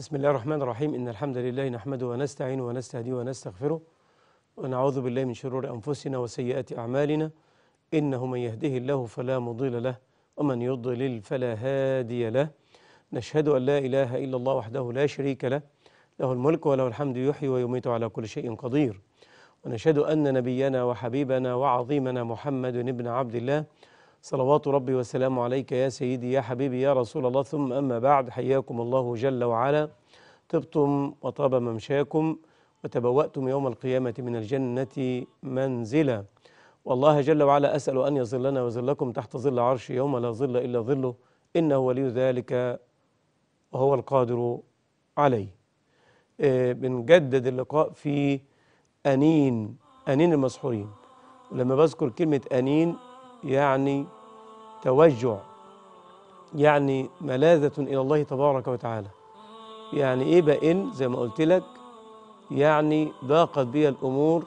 بسم الله الرحمن الرحيم. إن الحمد لله نحمده ونستعينه ونستهديه ونستغفره ونعوذ بالله من شرور أنفسنا وسيئات أعمالنا. إنه من يهده الله فلا مضل له ومن يضلل فلا هادي له. نشهد أن لا إله إلا الله وحده لا شريك له. له الملك وله الحمد يحيي ويميت على كل شيء قدير. ونشهد أن نبينا وحبيبنا وعظيمنا محمد بن عبد الله صلوات ربي وسلامه عليك يا سيدي يا حبيبي يا رسول الله. ثم أما بعد حياكم الله جل وعلا. طبتم وطاب ممشاكم وتبوأتم يوم القيامة من الجنة منزلا. والله جل وعلا أسأل أن يظلنا وظلكم تحت ظل عرش يوم لا ظل إلا ظله. إنه ولي ذلك وهو القادر عليه. آه، بنجدد اللقاء في أنين أنين المسحورين. ولما بذكر كلمة أنين يعني توجع يعني ملاذة إلى الله تبارك وتعالى. يعني إيه بإن زي ما قلت لك يعني ضاقت بي الأمور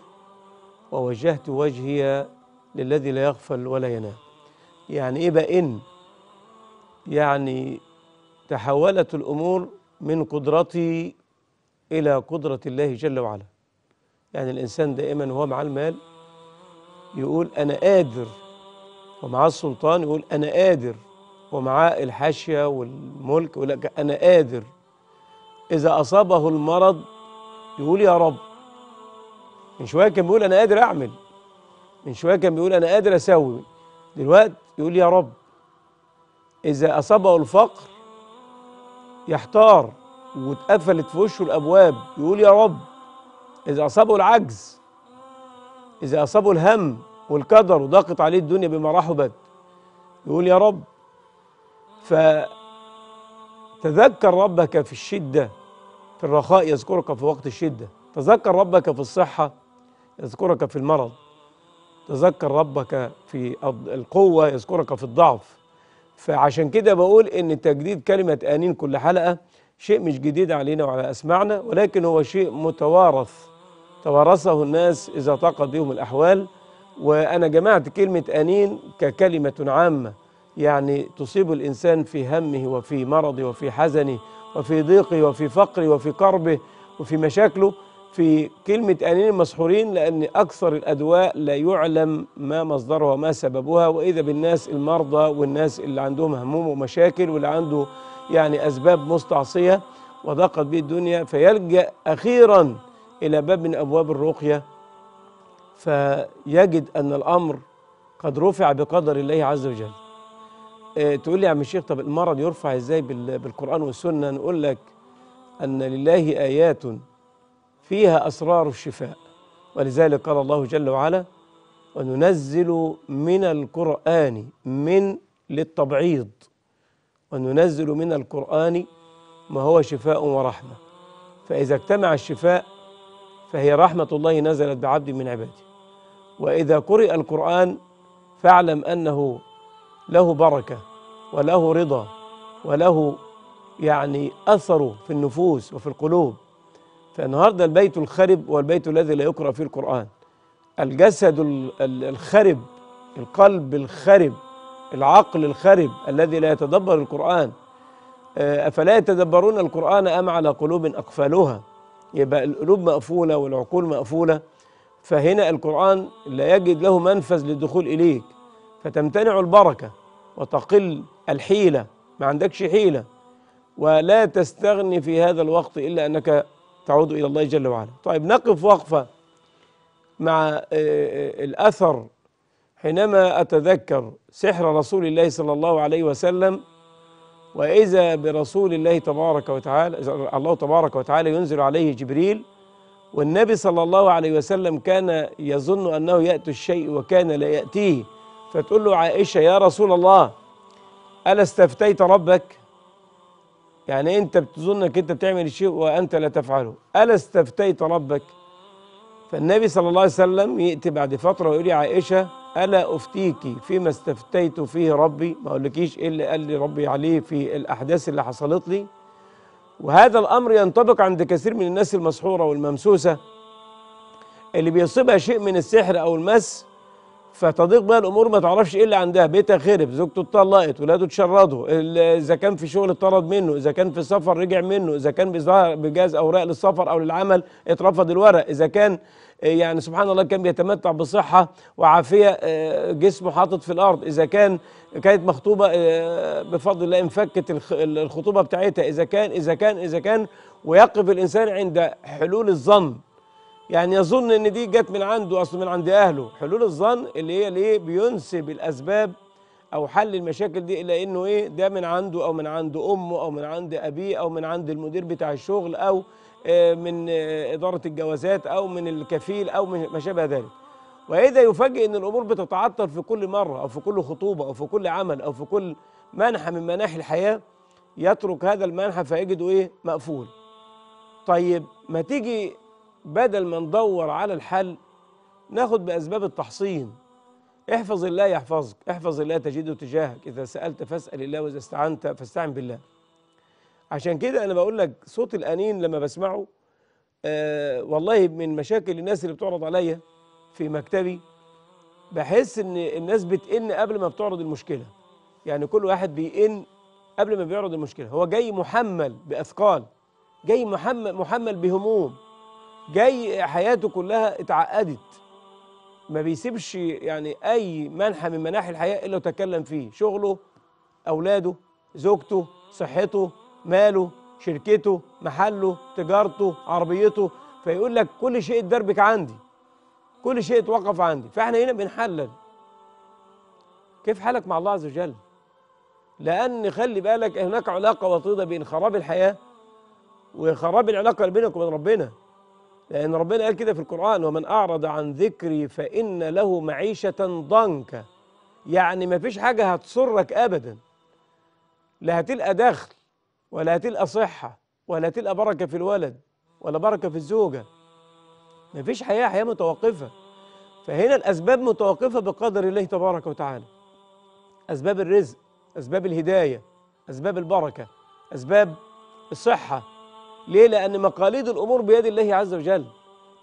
ووجهت وجهي للذي لا يغفل ولا ينام يعني إيه بإن يعني تحولت الأمور من قدرتي إلى قدرة الله جل وعلا. يعني الإنسان دائما وهو معاه المال يقول أنا قادر ومعاه السلطان يقول أنا قادر ومعاه الحاشية والملك يقول لك أنا قادر. إذا أصابه المرض يقول يا رب. من شوية كان بيقول أنا قادر أعمل. من شوية كان بيقول أنا قادر أسوي. دلوقتي يقول يا رب. إذا أصابه الفقر يحتار واتقفلت في وشه الأبواب يقول يا رب. إذا أصابه العجز إذا أصابه الهم والقدر وضاقت عليه الدنيا بما رحبت يقول يا رب فتذكر ربك في الشدة في الرخاء يذكرك في وقت الشدة. تذكر ربك في الصحة يذكرك في المرض. تذكر ربك في القوة يذكرك في الضعف. فعشان كده بقول إن تجديد كلمة آنين كل حلقة شيء مش جديد علينا وعلى أسماعنا ولكن هو شيء متوارث. توارثه الناس إذا طاقت بهم الأحوال. وأنا جمعت كلمة أنين ككلمة عامة يعني تصيب الإنسان في همه وفي مرضه وفي حزنه وفي ضيقه وفي فقره وفي كربه وفي مشاكله في كلمة أنين المسحورين لأن أكثر الأدواء لا يعلم ما مصدرها وما سببها وإذا بالناس المرضى والناس اللي عندهم هموم ومشاكل واللي عنده يعني أسباب مستعصية وضاقت به الدنيا فيلجأ أخيرا إلى باب من أبواب الرقية فيجد أن الأمر قد رفع بقدر الله عز وجل. إيه تقول لي يا عم الشيخ طب المرض يرفع إزاي بال- بالقرآن والسنة؟ نقول لك أن لله آيات فيها أسرار الشفاء. ولذلك قال الله جل وعلا وننزل من القرآن من للتبعيض. وننزل من القرآن ما هو شفاء ورحمة. فإذا اجتمع الشفاء فهي رحمة الله نزلت بعبد من عباده. وإذا قرئ القرآن فاعلم أنه له بركة وله رضا وله يعني أثر في النفوس وفي القلوب. فالنهاردة البيت الخرب والبيت الذي لا يقرأ فيه القرآن. الجسد ال- ال- الخرب القلب الخرب العقل الخرب الذي لا يتدبر القرآن آه، أفلا يتدبرون القرآن أم على قلوب أقفالها يبقى القلوب مقفولة والعقول مقفولة فهنا القرآن لا يجد له منفذ للدخول إليك. فتمتنع البركة وتقل الحيلة ما عندكش حيلة. ولا تستغني في هذا الوقت إلا أنك تعود إلى الله جل وعلا. طيب نقف وقفة مع آه، آه، الأثر. حينما أتذكر سحر رسول الله صلى الله عليه وسلم وإذا برسول الله تبارك وتعالى الله تبارك وتعالى ينزل عليه جبريل والنبي صلى الله عليه وسلم كان يظن أنه يأتي الشيء وكان لا يأتيه فتقول له عائشة يا رسول الله ألا استفتيت ربك؟ يعني أنت بتظن أنك أنت بتعمل الشيء وأنت لا تفعله. ألا استفتيت ربك؟ فالنبي صلى الله عليه وسلم يأتي بعد فترة ويقول يا عائشة ألا أفتيك فيما استفتيت فيه ربي؟ ما أقولكيش إيه اللي قال لي ربي عليه في الأحداث اللي حصلت لي. وهذا الأمر ينطبق عند كثير من الناس المسحورة والممسوسة اللي بيصيبها شيء من السحر أو المس فتضيق بها الأمور ما تعرفش إيه اللي عندها. بيتها خرب زوجته اتطلقت ولاده اتشردوا. إذا كان في شغل اتطرد منه إذا كان في سفر رجع منه إذا كان بجاز أوراق للسفر أو للعمل اترفض الورق. إذا كان آه، يعني سبحان الله كان بيتمتع بصحة وعافية آه، جسمه حاطط في الأرض. إذا كان كانت مخطوبة آه، بفضل الله انفكت الخ- الخطوبة بتاعتها. إذا كان إذا كان إذا كان ويقف الإنسان عند حلول الظن. يعني يظن إن دي جت من عنده أصل من عند أهله. حلول الظن اللي هي الايه بينسب الأسباب أو حل المشاكل دي إلى إنه إيه ده من عنده أو من عند أمه أو من عند أبيه أو من عند المدير بتاع الشغل أو آه، من آه، إدارة الجوازات أو من الكفيل أو ما شابه ذلك. وإذا يفاجئ إن الأمور بتتعطل في كل مرة أو في كل خطوبة أو في كل عمل أو في كل منحى من مناحي الحياة يترك هذا المنحى فيجده إيه مقفول. طيب ما تيجي بدل ما ندور على الحل ناخد بأسباب التحصين. احفظ الله يحفظك احفظ الله تجده تجاهك. إذا سألت فاسأل الله وإذا استعنت فاستعن بالله. عشان كده أنا بقول لك صوت الأنين لما بسمعه آه والله من مشاكل الناس اللي بتعرض عليا في مكتبي بحس إن الناس بتئن قبل ما بتعرض المشكلة. يعني كل واحد بيئن قبل ما بيعرض المشكلة. هو جاي محمل بأثقال جاي محمل محمل بهموم. جاي حياته كلها اتعقدت. ما بيسيبش يعني أي منحى من مناحي الحياة إلا وتكلم فيه. شغله أولاده زوجته صحته ماله شركته محله تجارته عربيته. فيقول لك كل شيء اتدربك عندي. كل شيء اتوقف عندي. فإحنا هنا بنحلل. كيف حالك مع الله عز وجل؟ لأن خلي بالك هناك علاقة وطيدة بين خراب الحياة وخراب العلاقة اللي بينك وبين ربنا. لأن ربنا قال كده في القرآن ومن أعرض عن ذكري فإن له معيشة ضنكا. يعني ما فيش حاجة هتسرك أبدا. لا هتلقى دخل ولا هتلقى صحة ولا هتلقى بركة في الولد ولا بركة في الزوجة. ما فيش حياة حياة متوقفة. فهنا الأسباب متوقفة بقدر الله تبارك وتعالى. أسباب الرزق أسباب الهداية أسباب البركة أسباب الصحة. ليه؟ لأن مقاليد الأمور بيد الله عز وجل.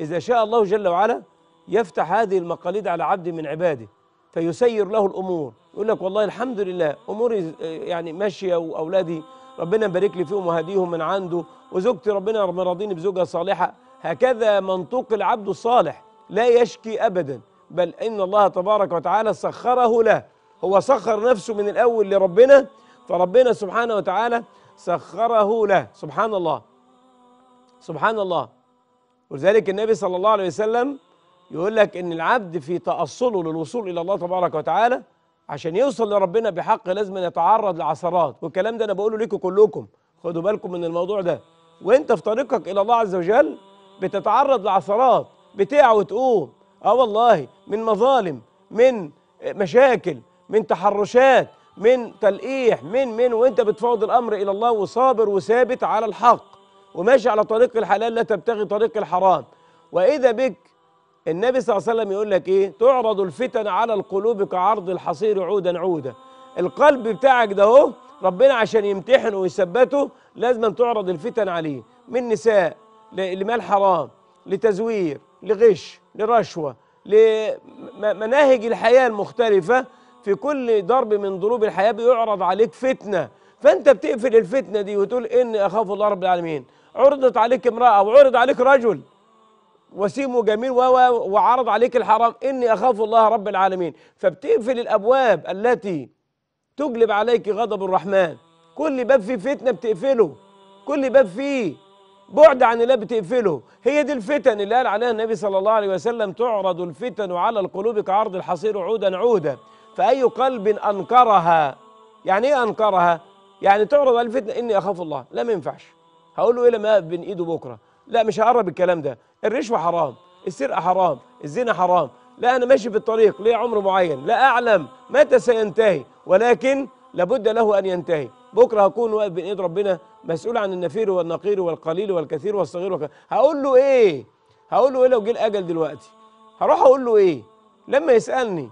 إذا شاء الله جل وعلا يفتح هذه المقاليد على عبد من عباده فيسير له الأمور. يقول لك والله الحمد لله أموري يعني ماشية وأولادي ربنا يبارك لي فيهم وهديهم من عنده وزوجتي ربنا راضيني بزوجة صالحة. هكذا منطوق العبد الصالح لا يشكي أبدا بل إن الله تبارك وتعالى سخره له. هو سخر نفسه من الأول لربنا فربنا سبحانه وتعالى سخره له. سبحان الله. سبحان الله. ولذلك النبي صلى الله عليه وسلم يقول لك إن العبد في تأصله للوصول إلى الله تبارك وتعالى عشان يوصل لربنا بحق لازم يتعرض لعثرات. والكلام ده أنا بقوله لكم كلكم. خدوا بالكم من الموضوع ده. وأنت في طريقك إلى الله عز وجل بتتعرض لعثرات بتقع وتقوم. آه والله من مظالم من مشاكل من تحرشات من تلقيح من من. وأنت بتفوض الأمر إلى الله وصابر وثابت على الحق. وماشي على طريق الحلال لا تبتغي طريق الحرام. وإذا بك النبي صلى الله عليه وسلم يقول لك إيه؟ تعرض الفتن على القلوب كعرض الحصير عودا عودا. القلب بتاعك ده أهو ربنا عشان يمتحنه ويثبته لازم تعرض الفتن عليه. من نساء لمال حرام لتزوير لغش لرشوة لمناهج الحياة المختلفة. في كل ضرب من ضروب الحياة بيعرض عليك فتنة. فأنت بتقفل الفتنة دي وتقول إني أخاف الله رب العالمين. عرضت عليك امرأة وعرض عليك رجل. وسيم وجميل وعرض عليك الحرام. إني أخاف الله رب العالمين. فبتقفل الأبواب التي تجلب عليك غضب الرحمن. كل باب فيه فتنة بتقفله. كل باب فيه بعد عن الله بتقفله. هي دي الفتن اللي قال عليها النبي صلى الله عليه وسلم تعرض الفتن على القلوب كعرض الحصير عودا عودا. فأي قلب أنكرها يعني إيه أنكرها؟ يعني تعرض الفتنة إني أخاف الله. لا ما ينفعش. هقول له إيه لما بين إيده بكرة لا مش هقرب الكلام ده الرشوة حرام السرقة حرام الزنا حرام لا أنا ماشي في الطريق ليه عمر معين لا أعلم متى سينتهي ولكن لابد له أن ينتهي بكرة هكون واقف بين إيد ربنا مسؤول عن النفير والنقير والقليل والكثير والصغير والك... هقول له إيه؟ هقول له إيه لو جه الأجل دلوقتي؟ هروح أقول له إيه؟ لما يسألني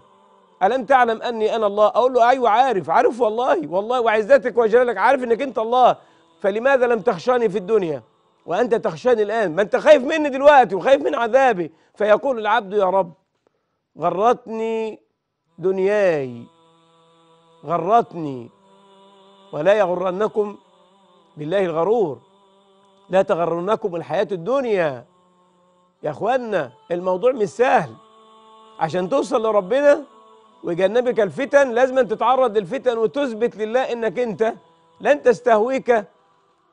ألم تعلم أني أنا الله؟ أقول له أيوه عارف عارف والله والله وعزتك وجلالك عارف إنك أنت الله فلماذا لم تخشاني في الدنيا؟ وأنت تخشاني الآن. ما أنت خايف مني دلوقتي وخايف من عذابي. فيقول العبد يا رب غرتني دنياي. غرتني. ولا يغرنكم بالله الغرور. لا تغرنكم الحياة الدنيا. يا أخوانا الموضوع مش سهل. عشان توصل لربنا ويجنبك الفتن لازم تتعرض للفتن وتثبت لله إنك أنت لن تستهويك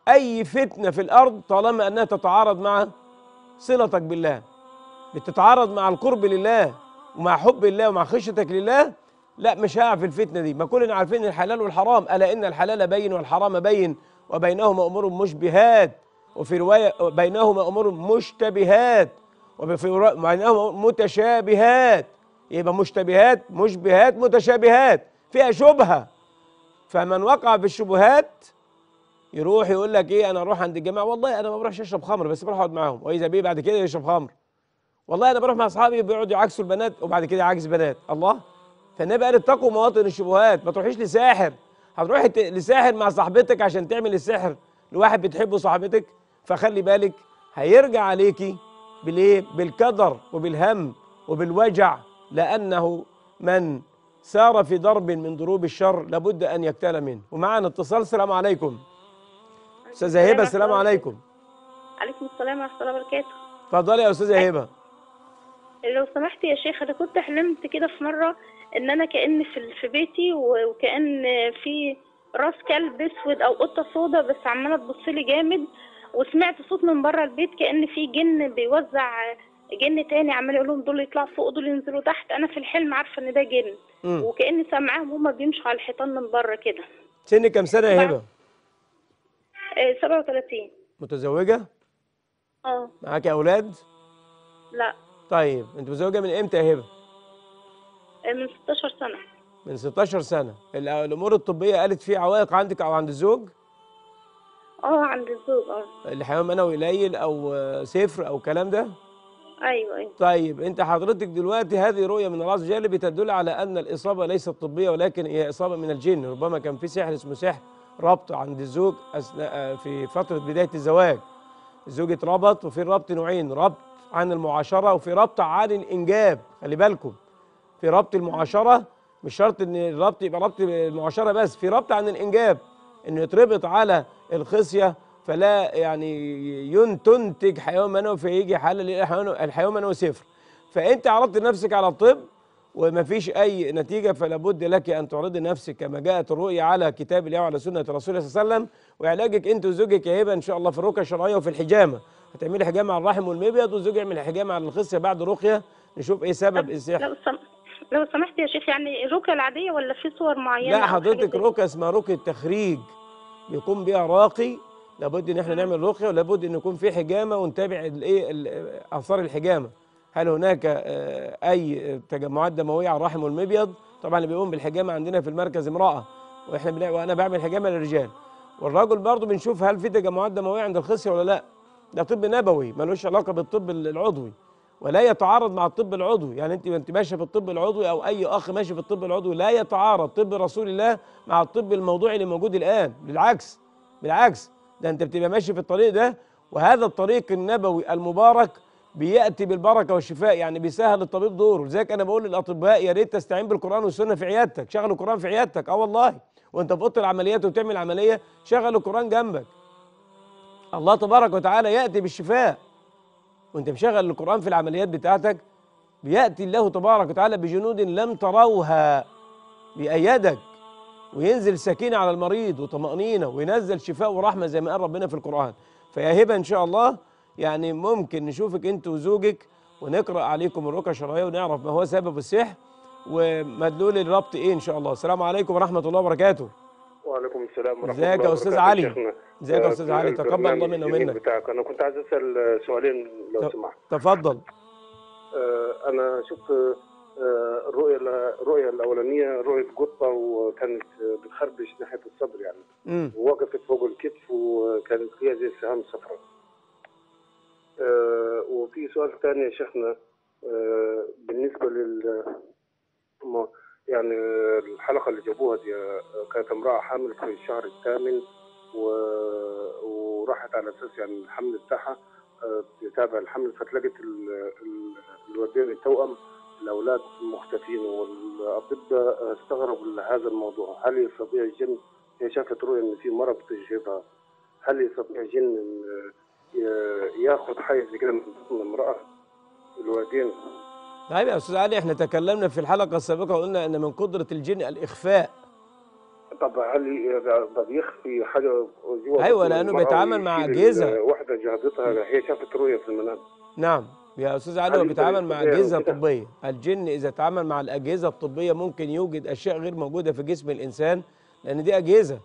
أي فتنة في الأرض طالما أنها تتعارض مع صلتك بالله. بتتعارض مع القرب لله ومع حب الله ومع خشيتك لله لا مش هقع في الفتنة دي. ما كلنا عارفين الحلال والحرام ألا إن الحلال بين والحرام بين وبينهما أمور مشبهات وفي رواية بينهما أمور مشتبهات وفي رواية بينهما متشابهات. يبقى مشتبهات مشبهات متشابهات فيها شبهة. فمن وقع في الشبهات يروح يقول لك إيه أنا أروح عند الجماعة. والله أنا ما بروحش أشرب خمر بس بروح أقعد معاهم. وإذا بيه بعد كده يشرب خمر. والله أنا بروح مع أصحابي بيقعدوا يعكسوا البنات وبعد كده يعكس بنات. الله! فالنبي قال اتقوا مواطن الشبهات ما تروحيش لساحر. هتروحي لساحر مع صاحبتك عشان تعمل السحر. لواحد بتحبه صاحبتك فخلي بالك هيرجع عليكي بالإيه؟ بالكدر وبالهم وبالوجع. لأنه من سار في ضرب من ضروب الشر لابد أن يكتال منه. ومعنا اتصال السلام عليكم. أستاذة هبة السلام عليكم. عليكم السلام ورحمة الله وبركاته. اتفضلي يا أستاذة هبة. لو سمحت يا شيخ أنا كنت حلمت كده في مرة إن أنا كأن في في بيتي و- وكأن في راس كلب أسود أو قطة سودا بس عمالة تبصلي جامد وسمعت صوت من بره البيت كأن في جن بيوزع جن تاني عمال يقول لهم دول يطلعوا فوق دول ينزلوا تحت. أنا في الحلم عارفة إن ده جن. مم. وكأني سامعاهم هما بيمشوا على الحيطان من بره كده. سنك كام سنة يا هبة؟ 37 متزوجة؟ آه. معاكي أولاد؟ لا. طيب انت متزوجة من إمتى يا هبة؟ آه، من 16 سنة. من 16 سنة. ال- الأمور الطبية قالت في عوائق عندك أو عند الزوج؟ آه عند الزوج آه. الحيوان المنوي قليل أو آه، صفر أو الكلام ده؟ أيوه أيوه. طيب انت حضرتك دلوقتي هذه رؤية من الله عز وجل بتدل على أن الإصابة ليست طبية ولكن هي إصابة من الجن ربما كان في سحر اسمه سحر. ربط عند الزوج أثناء آه، في فترة بداية الزواج. الزوج اتربط وفي ربط نوعين ربط عن المعاشرة وفي ربط عن الإنجاب. خلي بالكم في ربط المعاشرة مش شرط إن الربط يبقى ربط المعاشرة بس في ربط عن الإنجاب. إنه يتربط على الخصية فلا يعني تنتج حيوان منوي فيجي حل الحيوان منوي صفر. فأنت عرضت نفسك على الطب ومفيش أي نتيجة فلا بد لك أن تعرضي نفسك كما جاءت الرؤيه على كتاب الله وعلى سنة رسول الله صلى الله عليه وسلم. وعلاجك أنت وزوجك يا هبه إن شاء الله في الرقيه الشرعيه وفي الحجامة. هتعملي حجامة على الرحم والمبيض وزوجك يعمل حجامة على الخصيه بعد رقية. نشوف إيه سبب السحر. لو سم... لو سمحت يا شيخ يعني الرقية العادية ولا في صور معينة لا حضرتك رقيه اسمها رقيه تخريج بيقوم بيها راقي. لابد إن إحنا نعمل رقية ولابد إن يكون في حجامة ونتابع الايه ال- آثار الحجامة. هل هناك آه، أي تجمعات دموية على الرحم والمبيض؟ طبعا اللي بيقوم بالحجامة عندنا في المركز امرأة وإحنا بنع... وأنا بعمل حجامة للرجال. والراجل برضه بنشوف هل في تجمعات دموية عند الخصيه ولا لا. ده طب نبوي ملوش علاقة بالطب العضوي ولا يتعارض مع الطب العضوي. يعني أنت انت ماشية في الطب العضوي أو أي أخ ماشي في الطب العضوي لا يتعارض طب رسول الله مع الطب الموضوعي اللي موجود الآن. بالعكس بالعكس. ده أنت بتبقى ماشي في الطريق ده وهذا الطريق النبوي المبارك بيأتي بالبركة والشفاء يعني بيسهل الطبيب دوره. لذلك أنا بقول للأطباء يا ريت تستعين بالقرآن والسنة في عيادتك. شغل القرآن في عيادتك. آه والله. وأنت في أوضة العمليات وبتعمل عملية شغل القرآن جنبك. الله تبارك وتعالى يأتي بالشفاء. وأنت مشغل القرآن في العمليات بتاعتك بيأتي الله تبارك وتعالى بجنود لم تروها بأيدك وينزل سكينة على المريض وطمأنينة وينزل شفاء ورحمة زي ما قال ربنا في القرآن. فيا هبة إن شاء الله. يعني ممكن نشوفك أنت وزوجك ونقرأ عليكم الرقى الشرعية ونعرف ما هو سبب السحر ومدلول الربط إيه إن شاء الله. السلام عليكم ورحمة الله وبركاته. وعليكم السلام ورحمة إزيك الله يا أستاذ وبركاته علي؟ إزيك يا آه، أستاذ علي؟ تقبل الله منا ومنك. بتاعك. أنا كنت عايز أسأل سؤالين لو سمحت تفضل. آه، أنا شفت آه، الرؤية الرؤية الأولانية رؤية قطة وكانت آه، بتخربش ناحية الصدر يعني. ووقفت فوق الكتف وكانت فيها زي السهام صفراء. آه، وفي سؤال ثاني يا شيخنا آه، بالنسبة لل يعني الحلقة اللي جابوها دي آه، كانت امرأة حامل في الشهر الثامن و- وراحت على أساس يعني الحمل بتاعها آه، تتابع الحمل فتلاقت ال- ال- الوالدين التوأم الاولاد مختفين والأطباء استغربوا لهذا الموضوع. هل يستطيع الجن؟ هي شافت رؤيا إن في مرض تجهضها هل يستطيع الجن ياخذ حيز كده من بطن امرأة الوالدين طيب يا أستاذ علي إحنا تكلمنا في الحلقة السابقة وقلنا إن من قدرة الجن الإخفاء. طب هل طب يخفي حاجة لأنه المرأة بيتعامل مع أجهزة. واحدة جهضتها هي شافت رؤيا في المنام. نعم. يا أستاذ علي هو بيتعامل مع اجهزه؟ طبية. الجن إذا تعامل مع الأجهزة الطبية ممكن يوجد أشياء غير موجودة في جسم الإنسان لأن دي أجهزة.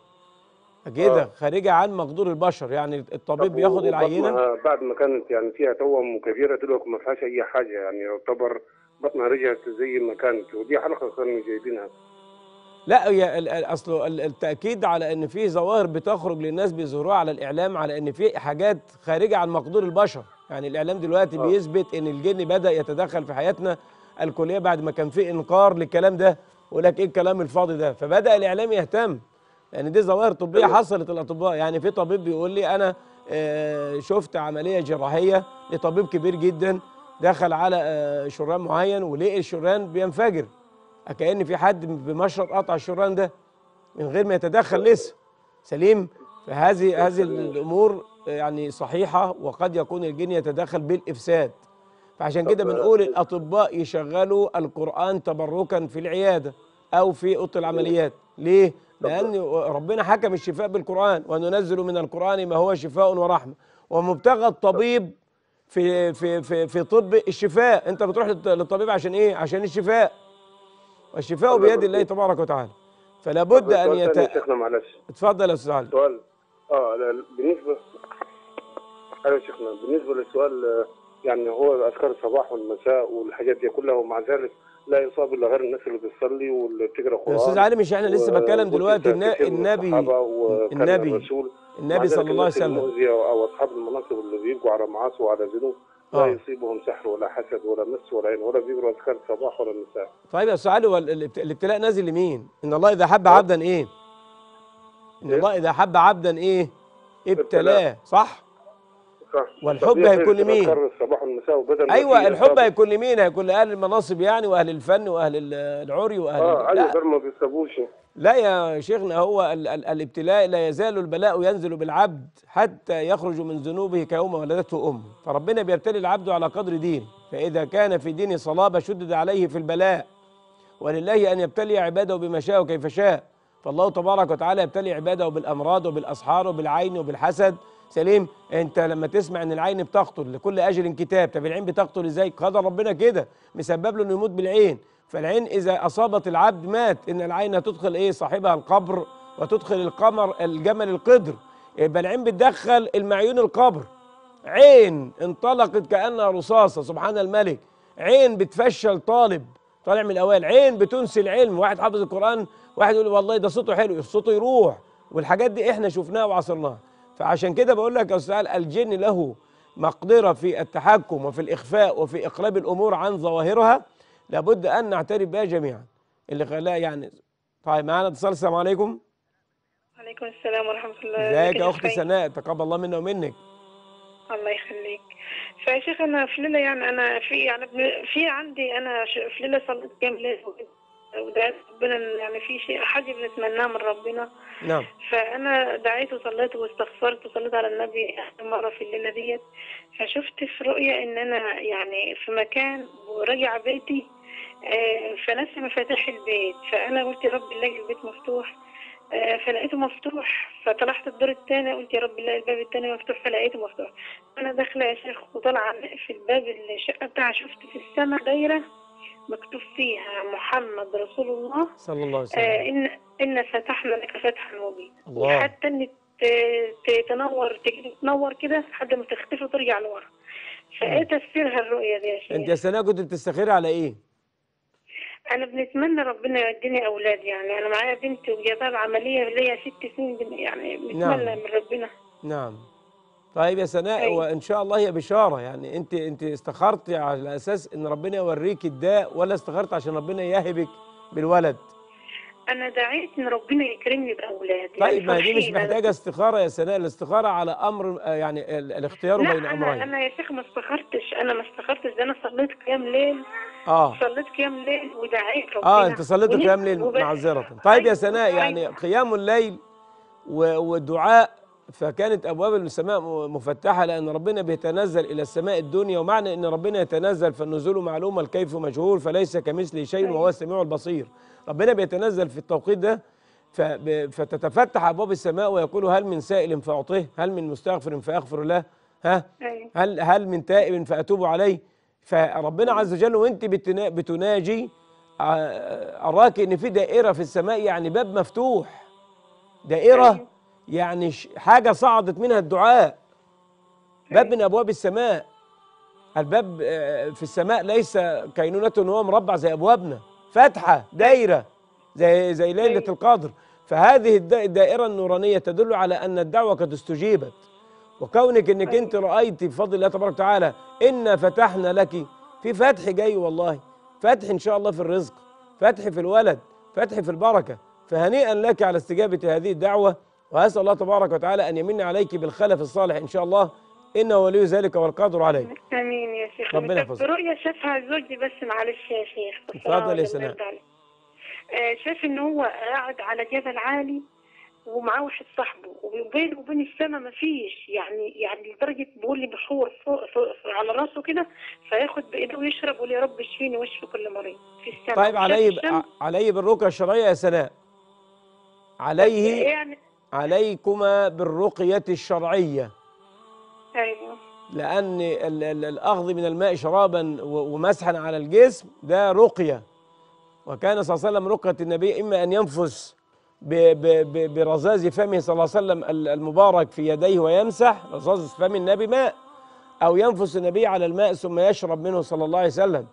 اجهزه آه. خارجة عن مقدور البشر يعني الطبيب طب بياخد العينة. بعد ما كانت يعني فيها توأم وكبيره دلوقتي ما فيهاش أي حاجة يعني يعتبر بطنها رجعت زي ما كانت ودي حلقة كانوا جايبينها. لا اصله ال- التأكيد على إن في ظواهر بتخرج للناس بيظهروها على الإعلام على إن في حاجات خارجة عن مقدور البشر. يعني الإعلام دلوقتي آه. بيثبت إن الجن بدأ يتدخل في حياتنا الكلية بعد ما كان في إنكار للكلام ده يقول لك إيه الكلام الفاضي ده؟ فبدأ الإعلام يهتم. لأن دي ظواهر طبية. حصلت الاطباء يعني في طبيب بيقول لي أنا آه، شفت عملية جراحية لطبيب كبير جدا دخل على آه، شريان معين ولقي الشريان بينفجر. كأن في حد بمشرط قطع الشريان ده من غير ما يتدخل لسه. سليم. فهذه هذه الأمور يعني صحيحة وقد يكون الجن يتدخل بالإفساد. فعشان كده بنقول الأطباء يشغلوا القرآن تبركا في العيادة أو في أوضة العمليات. ليه؟ لأن ربنا حكم الشفاء بالقرآن وننزل من القرآن ما هو شفاء ورحمة. ومبتغى الطبيب في في في في طب الشفاء. أنت بتروح للط- للطبيب عشان إيه؟ عشان الشفاء. والشفاء بيد الله تبارك وتعالى. فلا بد أن سؤال يت... يا شيخنا معلش. اتفضل يا أستاذ علي. سؤال. آه لا، بالنسبة أيوه يا شيخنا بالنسبة للسؤال يعني هو أذكار الصباح والمساء والحاجات دي كلها ومع ذلك لا يصاب إلا غير الناس اللي بتصلي واللي بتقرا قران أستاذ علي مش إحنا لسه بتكلم دلوقتي النبي النبي النبي صلى الله عليه وسلم أو اصحاب المناصب اللي بيبقوا على معاصي وعلى ذنوب لا آه. يصيبهم سحر ولا حسد ولا مس ولا عين ولا بيقروا اذكار الصباح ولا المساء طيب يا أستاذ علي هو ال- الابت- الابتلاء نازل لمين؟ إن الله إذا حب عبدا إيه؟ إن إيه؟ الله إذا حب عبدا إيه؟ ابتلاه صح؟ والحب هيكون لمين؟ الصباح والمساء وبدل أيوه الحب هيكون لمين؟ هيكون لأهل المناصب يعني وأهل الفن وأهل ال- العري وأهل آه أيوه لا. غير ما بيصابوش لا يا شيخنا هو ال ال الابتلاء لا يزال البلاء ينزل بالعبد حتى يخرج من ذنوبه كيوم ولدته امه فربنا بيبتلي العبد على قدر دينه فإذا كان في دينه صلابة شدد عليه في البلاء. ولله أن يبتلي عباده بما شاء وكيف شاء. فالله تبارك وتعالى يبتلي عباده بالأمراض وبالأسحار وبالعين وبالحسد. سليم انت لما تسمع ان العين بتقتل لكل أجل كتاب طب العين بتقتل إزاي؟ قدر ربنا كده مسبب له انه يموت بالعين. فالعين إذا أصابت العبد مات إن العين تدخل إيه؟ صاحبها القبر وتدخل القمر الجمل القدر. يبقى العين بتدخل المعيون القبر. عين انطلقت كأنها رصاصة سبحان الملك. عين بتفشل طالب طالع من الأوائل. عين بتنسي العلم. واحد حافظ القرآن واحد يقول والله ده صوته حلو صوته يروح. والحاجات دي إحنا شفناها وعصرناها. فعشان كده بقول لك يا أستاذ الجن له مقدرة في التحكم وفي الإخفاء وفي اقلاب الأمور عن ظواهرها. لابد أن نعترف بها جميعا. اللي خلاها يعني طيب معانا اتصال السلام عليكم. وعليكم السلام ورحمة الله إزيك يا أختي خير؟ سناء؟ تقبل الله منا ومنك. الله يخليك. فيا شيخ أنا في ليلة يعني أنا في يعني في عندي أنا ش- في ليلة صليت كام ليلة ودعيت ربنا يعني في شيء حاجة بنتمناها من ربنا. نعم. فأنا دعيت وصليت واستغفرت وصليت على النبي مرة في الليلة ديت. فشفت في رؤيا إن أنا يعني في مكان وراجع بيتي آه، فنسي مفاتيح البيت. فأنا قلت يا رب نلاقي البيت مفتوح. آه، فلقيته مفتوح. فطلعت الدور الثاني قلت يا رب نلاقي الباب الثاني مفتوح فلقيته مفتوح. أنا داخلة يا شيخ وطالعة في الباب الشقة بتاعها شفت في السماء دايرة. مكتوب فيها محمد رسول الله. صلى الله عليه وسلم. آه إن إن فتحنا لك فتحا مبينا. الله. وحتى إن تنور تجي تنور كده لحد ما تختفي وترجع لورا. فإيه تفسيرها الرؤية دي يا أنت يا شيخ؟ سناء كنت بتستخيري على إيه؟ أنا بنتمنى ربنا يديني أولاد يعني. أنا معايا بنت وجابها بعملية ليا ست سنين يعني بنتمنى نعم. من ربنا. نعم. طيب يا سناء أيوة. وإن شاء الله هي بشارة يعني أنت أنت استخرتي على أساس إن ربنا يوريك الداء ولا استخرت عشان ربنا يهبك بالولد أنا دعيت إن ربنا يكرمني باولاد طيب ما دي مش. محتاجة استخارة يا سناء الاستخارة على أمر آه، يعني ال- الاختيار لا بين أمرين أنا يا شيخ ما استخرتش أنا ما استخرتش ده أنا صليت قيام ليل آه صليت قيام ليل ودعيت ربنا آه أنت صليت قيام ليل. معذرة طيب يا سناء أيوة. يعني قيام الليل و- والدعاء فكانت أبواب السماء مفتحة لأن ربنا بيتنزل إلى السماء الدنيا ومعنى إن ربنا يتنزل فالنزول معلوم الكيف مجهول فليس كمثله شيء وهو السميع البصير. ربنا بيتنزل في التوقيت ده فتتفتح أبواب السماء ويقول هل من سائل فأعطيه؟ هل من مستغفر فأغفر له؟ ها؟ أيوة. هل هل من تائب فأتوب عليه؟ فربنا عز وجل وأنت بتنا- بتناجي أراك إن في دائرة في السماء يعني باب مفتوح. دائرة. يعني حاجة صعدت منها الدعاء. باب من أبواب السماء. الباب آه، في السماء ليس كينونة هو مربع زي أبوابنا. فتحه دايرة زي زي ليلة أيوة. القدر. فهذه الد- الدائرة النورانية تدل على أن الدعوة قد استجيبت. وكونك إنك أنت رأيت بفضل الله تبارك وتعالى إنا فتحنا لك في فتح جاي والله. فتح إن شاء الله في الرزق. فتح في الولد. فتح في البركة. فهنيئا لك على استجابة هذه الدعوة. وأسأل الله تبارك وتعالى أن يمن عليك بالخلف الصالح إن شاء الله. إنه ولي ذلك والقادر عليه. آمين يا شيخ. ربنا يحفظك. رؤيا شافها زوجي بس معلش يا شيخ. اتفضل يا. يرضى عليك. آه، شاف إن هو قاعد على جبل عالي ومعاه واحد صاحبه وبينه وبين السماء ما فيش يعني يعني لدرجة بيقول لي بحور فوق, فوق على راسه كده فياخد بإيده ويشرب ويقول يا رب اشفيني واشفي كل مريض في السماء طيب الشمس، عليه بالرقيه الشرعية يا سناء عليه يعني عليكما بالرقية الشرعية. أيوه. لأن ال- ال- الأخذ من الماء شرابا ومسحا على الجسم ده رقية. وكان صلى الله عليه وسلم رقية النبي إما أن ينفس ب- ب- ب- برذاذ فمه صلى الله عليه وسلم ال- المبارك في يديه ويمسح رذاذ فم النبي ماء أو ينفس النبي على الماء ثم يشرب منه صلى الله عليه وسلم.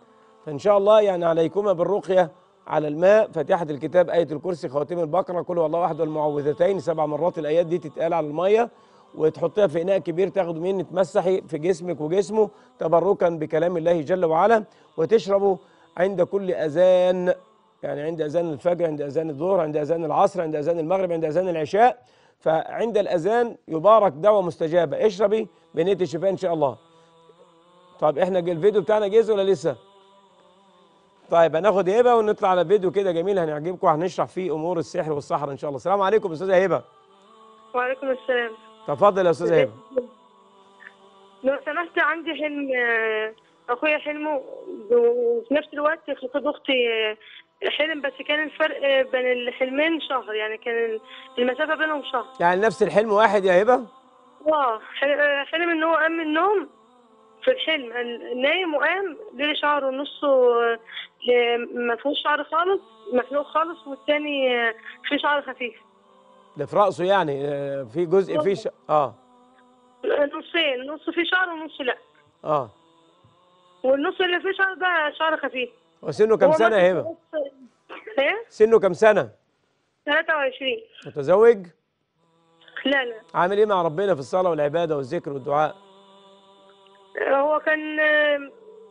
فإن شاء الله يعني عليكما بالرقية على الماء فاتحة الكتاب آية الكرسي خواتيم البقرة كل والله واحد والمعوذتين سبع مرات الآيات دي تتقال على المية وتحطيها في إناء كبير تاخد منه تمسحي في جسمك وجسمه تبركا بكلام الله جل وعلا وتشربوا عند كل أذان يعني عند أذان الفجر عند أذان الظهر عند أذان العصر عند أذان المغرب عند أذان العشاء فعند الأذان يبارك دعوة مستجابة اشربي بنية الشفاء إن شاء الله طيب إحنا الفيديو بتاعنا جاهز ولا لسه؟ طيب هناخد هبة ونطلع على فيديو كده جميل هنعجبكم هنشرح فيه أمور السحر والسحر إن شاء الله. السلام عليكم أستاذة هبة. وعليكم السلام. تفضل يا أستاذة هبة. لو سمحت عندي حلم آه، أخويا حلمه وفي نفس الوقت خطيب أختي آه، حلم بس كان الفرق بين الحلمين شهر يعني كان المسافة بينهم شهر. يعني نفس الحلم واحد يا هبة؟ آه آه، حلم إن هو قام من النوم في الحلم ال- نايم وقام ليه شعره نصه ما فيهوش شعر خالص محلوق خالص والتاني آه، فيه شعر خفيف. ده في رأسه يعني آه، في جزء فيه ش... آه. نصين نص فيه شعر ونص لا. آه. والنص اللي فيه شعر ده شعر خفيف. وسنه كم هو سنة يا نص- إيه؟ سنه كم سنة؟ 23 متزوج؟ لا لا. عامل إيه مع ربنا في الصلاة والعبادة والذكر والدعاء؟ هو كان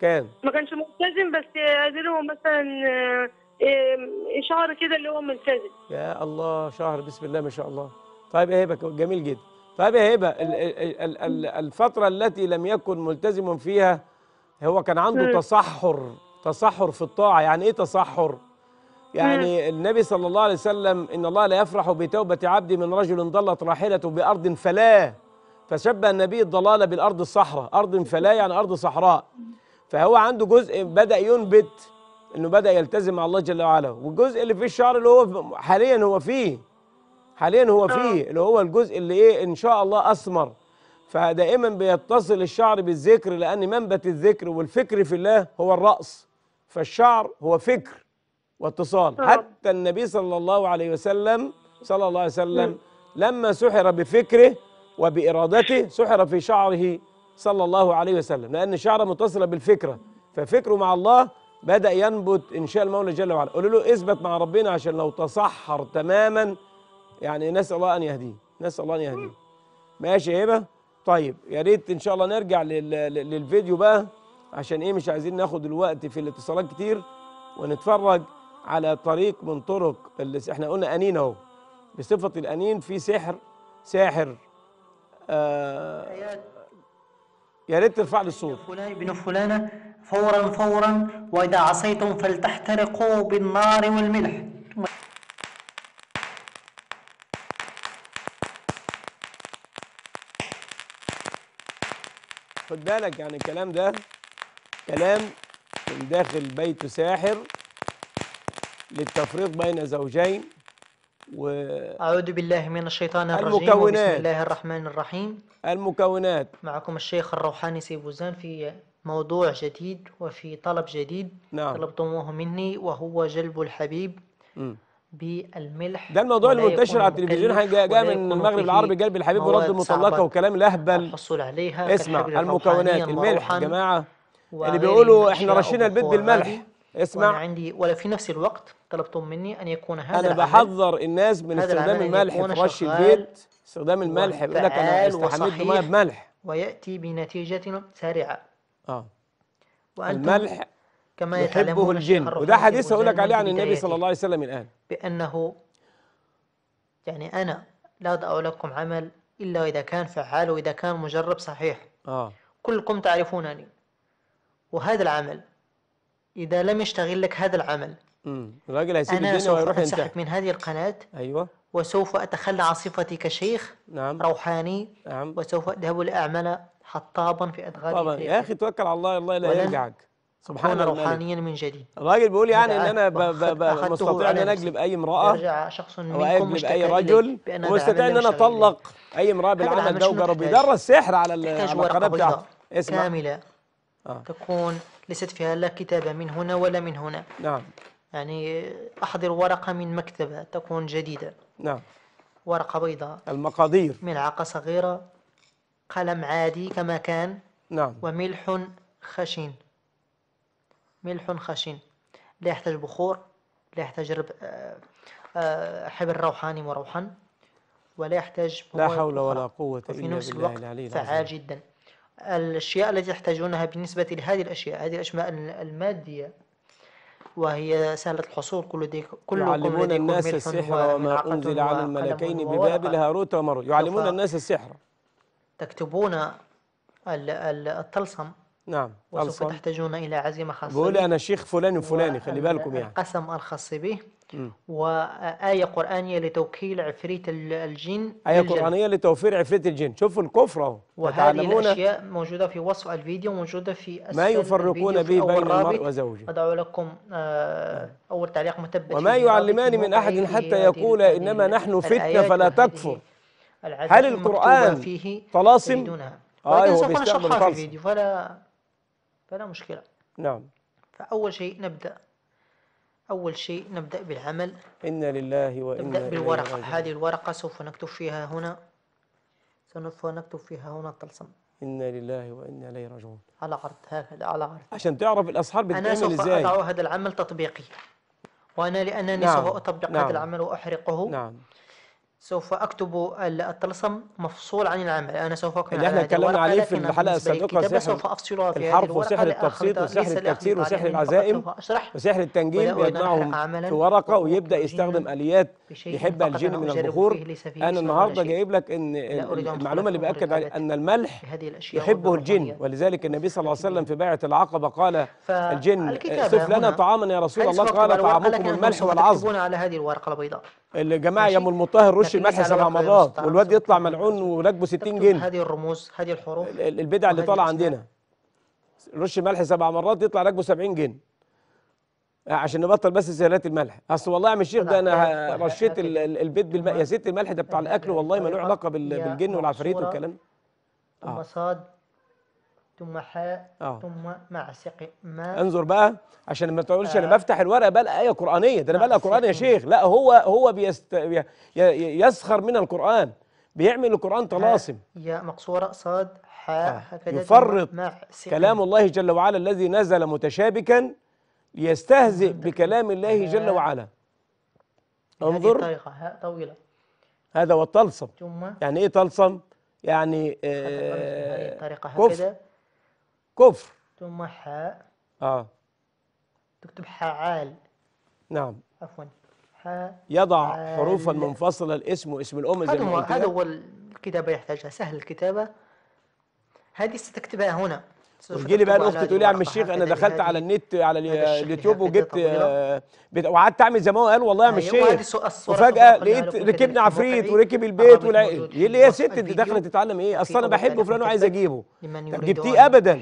كان. ما كانش ملتزم بس اديله مثلا آه، آه، شعر كده اللي هو ملتزم. يا الله شهر بسم الله ما شاء الله. طيب يا هبه جميل جدا. طيب يا هبه ال- ال- ال- ال- الفترة التي لم يكن ملتزم فيها هو كان عنده مم. تصحر تصحر في الطاعة. يعني إيه تصحر؟ يعني النبي صلى الله عليه وسلم إن الله لا يفرح بتوبة عبد من رجل ضلت راحلته بأرض فلاه فشبه النبي الضلالة بالأرض الصحراء. أرض فلاه يعني أرض صحراء. فهو عنده جزء بدأ ينبت إنه بدأ يلتزم مع الله جل وعلا. والجزء اللي فيه الشعر اللي هو حاليا هو فيه. حاليا هو فيه. اللي هو الجزء اللي إيه إن شاء الله اثمر فدائما بيتصل الشعر بالذكر لأن منبت الذكر والفكر في الله هو الرأس. فالشعر هو فكر واتصال. آه. حتى النبي صلى الله عليه وسلم صلى الله عليه وسلم لما سحر بفكره وبإرادته سحر في شعره صلى الله عليه وسلم لأن الشعر متصلة بالفكرة. ففكره مع الله بدأ ينبت إن شاء المولى جل وعلا. قولوا له اثبت مع ربنا عشان لو تصحر تماما يعني نسأل الله أن يهديه. نسأل الله أن يهديه. ماشي يا هبة؟ طيب يا ريت إن شاء الله نرجع لل- لل- للفيديو بقى عشان إيه مش عايزين ناخد الوقت في الاتصالات كتير ونتفرج على طريق من طرق اللي إحنا قلنا أنين أهو. بصفة الأنين في سحر ساحر آه يا ريت ترفع لي الصوت. فلان بن فلانة فورا فورا وإذا عصيتم فلتحترقوا بالنار والملح. خد بالك يعني الكلام ده كلام من داخل بيت ساحر للتفريق بين زوجين أعوذ بالله من الشيطان الرجيم بسم المكونات. الله الرحمن الرحيم. والمكونات معكم الشيخ الروحاني سيفوزان في موضوع جديد وفي طلب جديد. نعم. طلبتموه مني وهو جلب الحبيب مم. بالملح. ده الموضوع اللي ولا منتشر يكون على التلفزيون. ولا من المغرب العربي جلب الحبيب ورد المطلقة وكلام الأهبل. الحصول عليها اسمع المكونات. الملح يا جماعة. اللي بيقولوا إحنا رشينا البيت بالملح. هذه. وأنا اسمع عندي ولا في نفس الوقت طلبتم مني أن يكون هذا أنا بحذر الناس من استخدام الملح في رش البيت استخدام الملح. يقول لك أنا استحميت. مية بملح. ويأتي بنتيجة سريعة. آه. الملح كما يحبه الجن. وده حديث أقول لك عليه عن النبي صلى الله عليه وسلم الآن. بأنه يعني أنا لا أدع لكم عمل إلا إذا كان فعال وإذا كان مجرب صحيح. آه. كلكم تعرفونني. وهذا العمل إذا لم يشتغل لك هذا العمل. امم الراجل هيسيب الدنيا سوف ويروح ينتحر. من هذه القناة. أيوه. وسوف أتخلى عن صفتي كشيخ نعم. روحاني. نعم. وسوف أذهب لأعمل حطابا في أدغال طبعا. يا أخي توكل على الله الله لا يرجعك سبحان الملك روحانيا من جديد. الراجل بيقول يعني إن أنا ب- أخذ- ب- ب- أخذته مستطيع إن أنا. اجلب أي امرأة يرجع شخص أو منكم اجلب مشتكى اي رجل ومستطيع العمل إن أنا. أطلق أي امرأة بالعمل العمل ده وجرب؟ يدرس سحر على على القناه بتاعته اسمع. كاملة. آه. تكون ليست فيها لا كتابة من هنا ولا من هنا. نعم. يعني أحضر ورقة من مكتبة تكون جديدة. نعم. ورقة بيضاء. المقادير. ملعقة صغيرة. قلم عادي كما كان. نعم. وملح خشن. ملح خشن. لا يحتاج بخور لا يحتاج رب آه، آه، حبر روحاني مروحا. ولا يحتاج لا حول. ولا قوة وفي إلا نفس بالله الوقت العلي فعال العظيم جدا. الأشياء التي تحتاجونها بالنسبة لهذه الأشياء هذه الأشياء المادية وهي سهلة الحصول. كل دي كلكم يعلمون الناس السحر وما أنزل على الملكين. ببابل هاروت وماروت يعلمون الناس السحر. تكتبون ال- ال- الطلسم. نعم وسوف تحتاجون إلى عزيمة خاصة بقول أنا الشيخ فلان وفلاني خلي بالكم يعني. القسم الخاص به. وآية قرآنية لتوكيل عفريت ال- الجن آية. قرآنية لتوفير عفريت الجن. شوفوا الكفر أهو. وهذه الأشياء موجودة في وصف الفيديو موجودة في أسفل ما يفرقون الفيديو به بين المرء. وزوجه. أدعو لكم آه، أول تعليق مثبت وما يعلمان من أحد حتى يقول إنما نحن فتنة فلا تكفر. هل القرآن فيه طلاسم؟ آه، هو سوف بيستقبل نشرحها في طلسم. فيديو فلا فلا مشكلة. نعم. فأول شيء نبدأ. أول شيء نبدأ بالعمل. إنا لله وإنا نبدأ بالورقة. هذه الورقة سوف نكتب فيها هنا. سوف نكتب فيها هنا الطلسم إنا لله وإنا إليه راجعون. على عرض هكذا على عرض. عشان تعرف الأسحار أنا بتتعمل سوف إزاي. أضع هذا العمل تطبيقي وأنا لأنني نعم، سوف أطبق نعم. هذا العمل وأحرقه. نعم. سوف أكتب ال- الطلسم مفصول عن العمل. أنا سوف أكمل اللي إحنا اتكلمنا عليه في السابقة للكتابة سحر سوف أفصلها في الحرف وسحر التبسيط وسحر التكسير وسحر العزائم وسحر التنجيم يجمعهم في ويبدأ جنا يستخدم بشيء يحبها الجن من البخور. النهاردة شيء. جايب لك أن المعلومة اللي على العبادة. أن الملح يحبه. الجن. ولذلك النبي صلى الله عليه وسلم في بيعة العقبة قال الجن صف لنا طعاما يا رسول الله. قال طعامكم الملح والعظم. على هذه الورقة. البيضاء ماشي. يا ام المطهر رش الملح سبع مرات والواد يطلع ملعون وراكبه 60 تكتب جن هذه الرموز هذه الحروف. ال- ال- البدع اللي طالعة. عندنا. رش ملح سبع مرات يطلع راكبه 70 جن عشان نبطل بس سيالات الملح. أصل والله يا عم الشيخ ده أنا رشيت البيت بالماء يا ست الملح ده بتاع الأكل والله ما له علاقة بال- يا بالجن والعفاريت. والكلام. ثم آه. صاد ثم حاء آه. ثم مع سق ما انظر بقى عشان ما تقولش أنا آه. بفتح الورقه بقى إيه قرانيه ده أنا بقى قران يا. شيخ. لا هو هو بيست يسخر من القرآن. بيعمل القرآن طلاسم. يا مقصورة صاد حاء آه. هكذا يفرط مع سق كلام الله جل وعلا الذي نزل متشابكا ليستهزئ بكلام الله جل وعلا. انظر. الطريقة هاء طويلة. هذا هو الطلسم. ثم؟ يعني إيه طلسم؟ يعني آه كفر. هكذا. كفر. ثم حاء. آه. تكتب حعال نعم. عفوا. ح يضع. حروفا منفصلة الاسم واسم الأم زي هذا ما قلت هذا هو الكتابة يحتاجها. سهل الكتابة. هذه ستكتبها هنا. وتجي لي بقى الاخت تقول لي يا عم الشيخ أنا دخلت على النت على اليوتيوب وجبت. آه، وقعدت أعمل زي ما هو قال والله يا عم أيوة، الشيخ لكم لقيت ركبنا عفريت. وركب البيت الرابط والعيل موجود يقول في لي يا وصف ست أنت الفيديو داخله تتعلم إيه أصل أنا بحبه فلان وعايز أجيبه جبتيه ابدا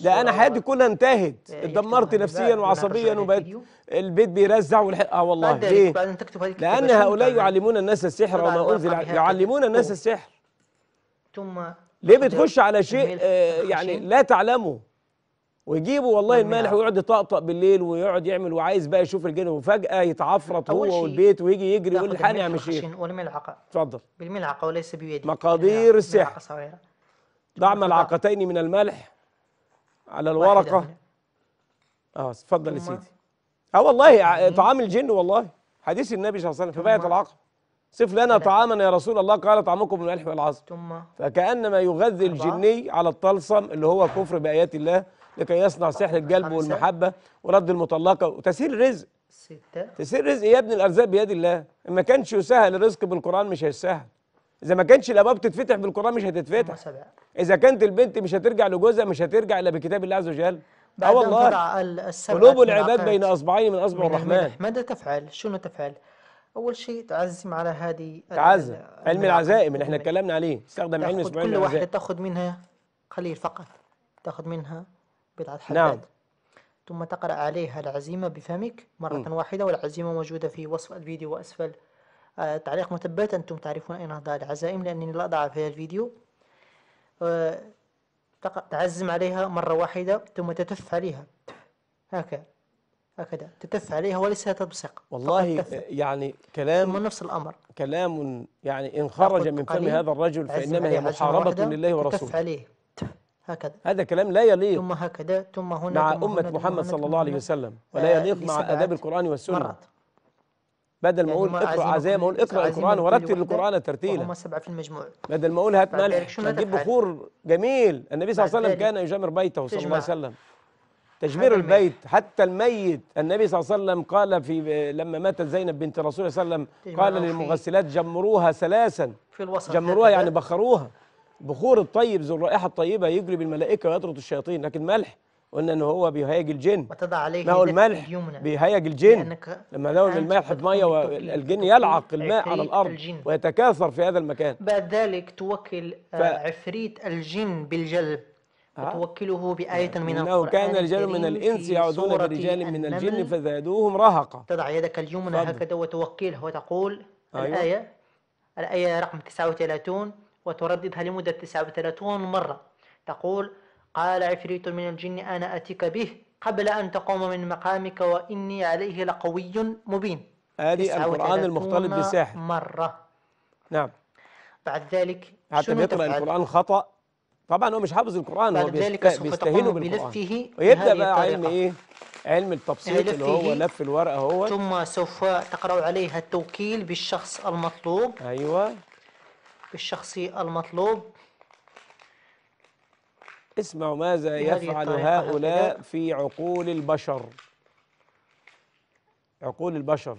ده أنا حياتي كلها انتهت يكتبها اتدمرت نفسيا وعصبيا للفيديو. البيت بيرزع. آه والله ليه؟ لأن هؤلاء؟ يعلمون الناس السحر وما أنزل يعلمون الناس. السحر ثم ليه بتخش على شيء آه، يعني. لا تعلمه. ويجيبوا والله. المالح ويقعد يطقطق بالليل ويقعد يعمل وعايز بقى يشوف الجن وفجأة يتعفرط هو والبيت ويجي يجري يقول تأخذ لي حقني يا الخشن والملعقة اتفضل. بالملعقة وليس بيدك مقادير السحر. ضع ملعقتين من الملح على هنا. آه اتفضل يا سيدي. آه والله ع- طعام الجن والله. حديث النبي صلى الله عليه وسلم ثم- العقبة صف لنا. طعاما يا رسول الله قال طعامكم بالملح والعظم ثم؟ فكأنما يغذي. الجني على الطلسم اللي هو كفر بآيات الله لكي يصنع سحر القلب خمسة. والمحبة ورد المطلقة. وتسهيل الرزق. ستة. تسهيل الرزق يا ابن الأرزاق بيد الله. ما كانش يسهل الرزق بالقرآن مش هيسهل إذا ما كانش الأبواب تتفتح بالقرآن مش هتتفتح. إذا كانت البنت مش هترجع لجوزها مش هترجع إلا بكتاب الله عز وجل. آه والله. قلوب العباد بين أصبعين من أصبع من الرحمن. الملح ماذا تفعل؟ شنو تفعل؟ أول شيء تعزم على هذه تعزم. علم. العزائم اللي إحنا اتكلمنا عليه. استخدم علم اسمه علم كل واحدة العزائم. تأخذ منها قليل فقط. تأخذ منها بضعة حبات. نعم. ثم تقرأ عليها العزيمة بفمك مرة م. واحدة والعزيمة موجودة في وصف الفيديو وأسفل. آه، تعليق مثبت. أنتم تعرفون أين أضع العزائم لأنني لا أضعها في الفيديو. آه، تعزم عليها مرة واحدة ثم تتف عليها. هكذا. هكذا. تتف عليها وليس تبصق والله تف. يعني ثم كلام نفس الأمر. كلام يعني إن خرج من فم هذا الرجل فإنما هي محاربة لله ورسوله. عليه. هكذا. هذا كلام لا يليق ثم هكذا. ثم هنا مع ثم أمة هنا ثم محمد صلى ثم الله عليه. وسلم آه، ولا يليق مع آداب القرآن والسنة. مرات. بدل ما يعني هم عزائم أقول كل- اقرأ عزيمة القرآن لكل ورتل القرآن ترتيلا. وهم سبعة في المجموع. بدل ما أقول هات ملح هتجيب؟ بخور جميل. النبي صلى الله عليه وسلم كان يجمر بيته صلى الله عليه وسلم. تجمير. البيت حتى الميت. النبي صلى الله عليه وسلم قال في لما ماتت زينب بنت الرسول صلى الله عليه وسلم قال للمغسلات جمروها ثلاثا في الوسط. جمروها. يعني بخروها. بخور الطيب ذو الرائحة الطيبة يجلب الملائكة ويطرد الشياطين. لكن ملح قلنا ان هو بيهيج الجن. وتضع عليه ما هو الملح؟ بيهيج الجن. لما لون الملح بتوكيل- والجن يلعق الماء على الأرض الجن. ويتكاثر في هذا المكان. بعد ذلك توكل آه، ف- عفريت الجن بالجلب. وتوكله بآية من إنه القرآن كان رجال من الإنس سورة برجال من الجن. فزادوهم رهقا تضع يدك اليمنى. هكذا وتوكله وتقول أيوة. الآية الآية رقم 39 وترددها لمدة 39 مرة. تقول قال عفريت من الجن أنا أتيك به قبل أن تقوم من مقامك وإني عليه لقوي مبين. ادي القرآن 39 المختلط بالساحر مرة. نعم. بعد ذلك حتى بيقرأ تفعل؟ القرآن خطأ؟ طبعا هو مش حافظ القرآن هو بيستهينه بالقرآن. بلفه ويبدأ بقى علم. إيه؟ علم التبسيط اللي هو لف الورقة هو. ثم سوف تقرأ عليها التوكيل بالشخص المطلوب. أيوه. بالشخص المطلوب. اسمعوا ماذا يفعل هؤلاء. في عقول البشر. عقول البشر.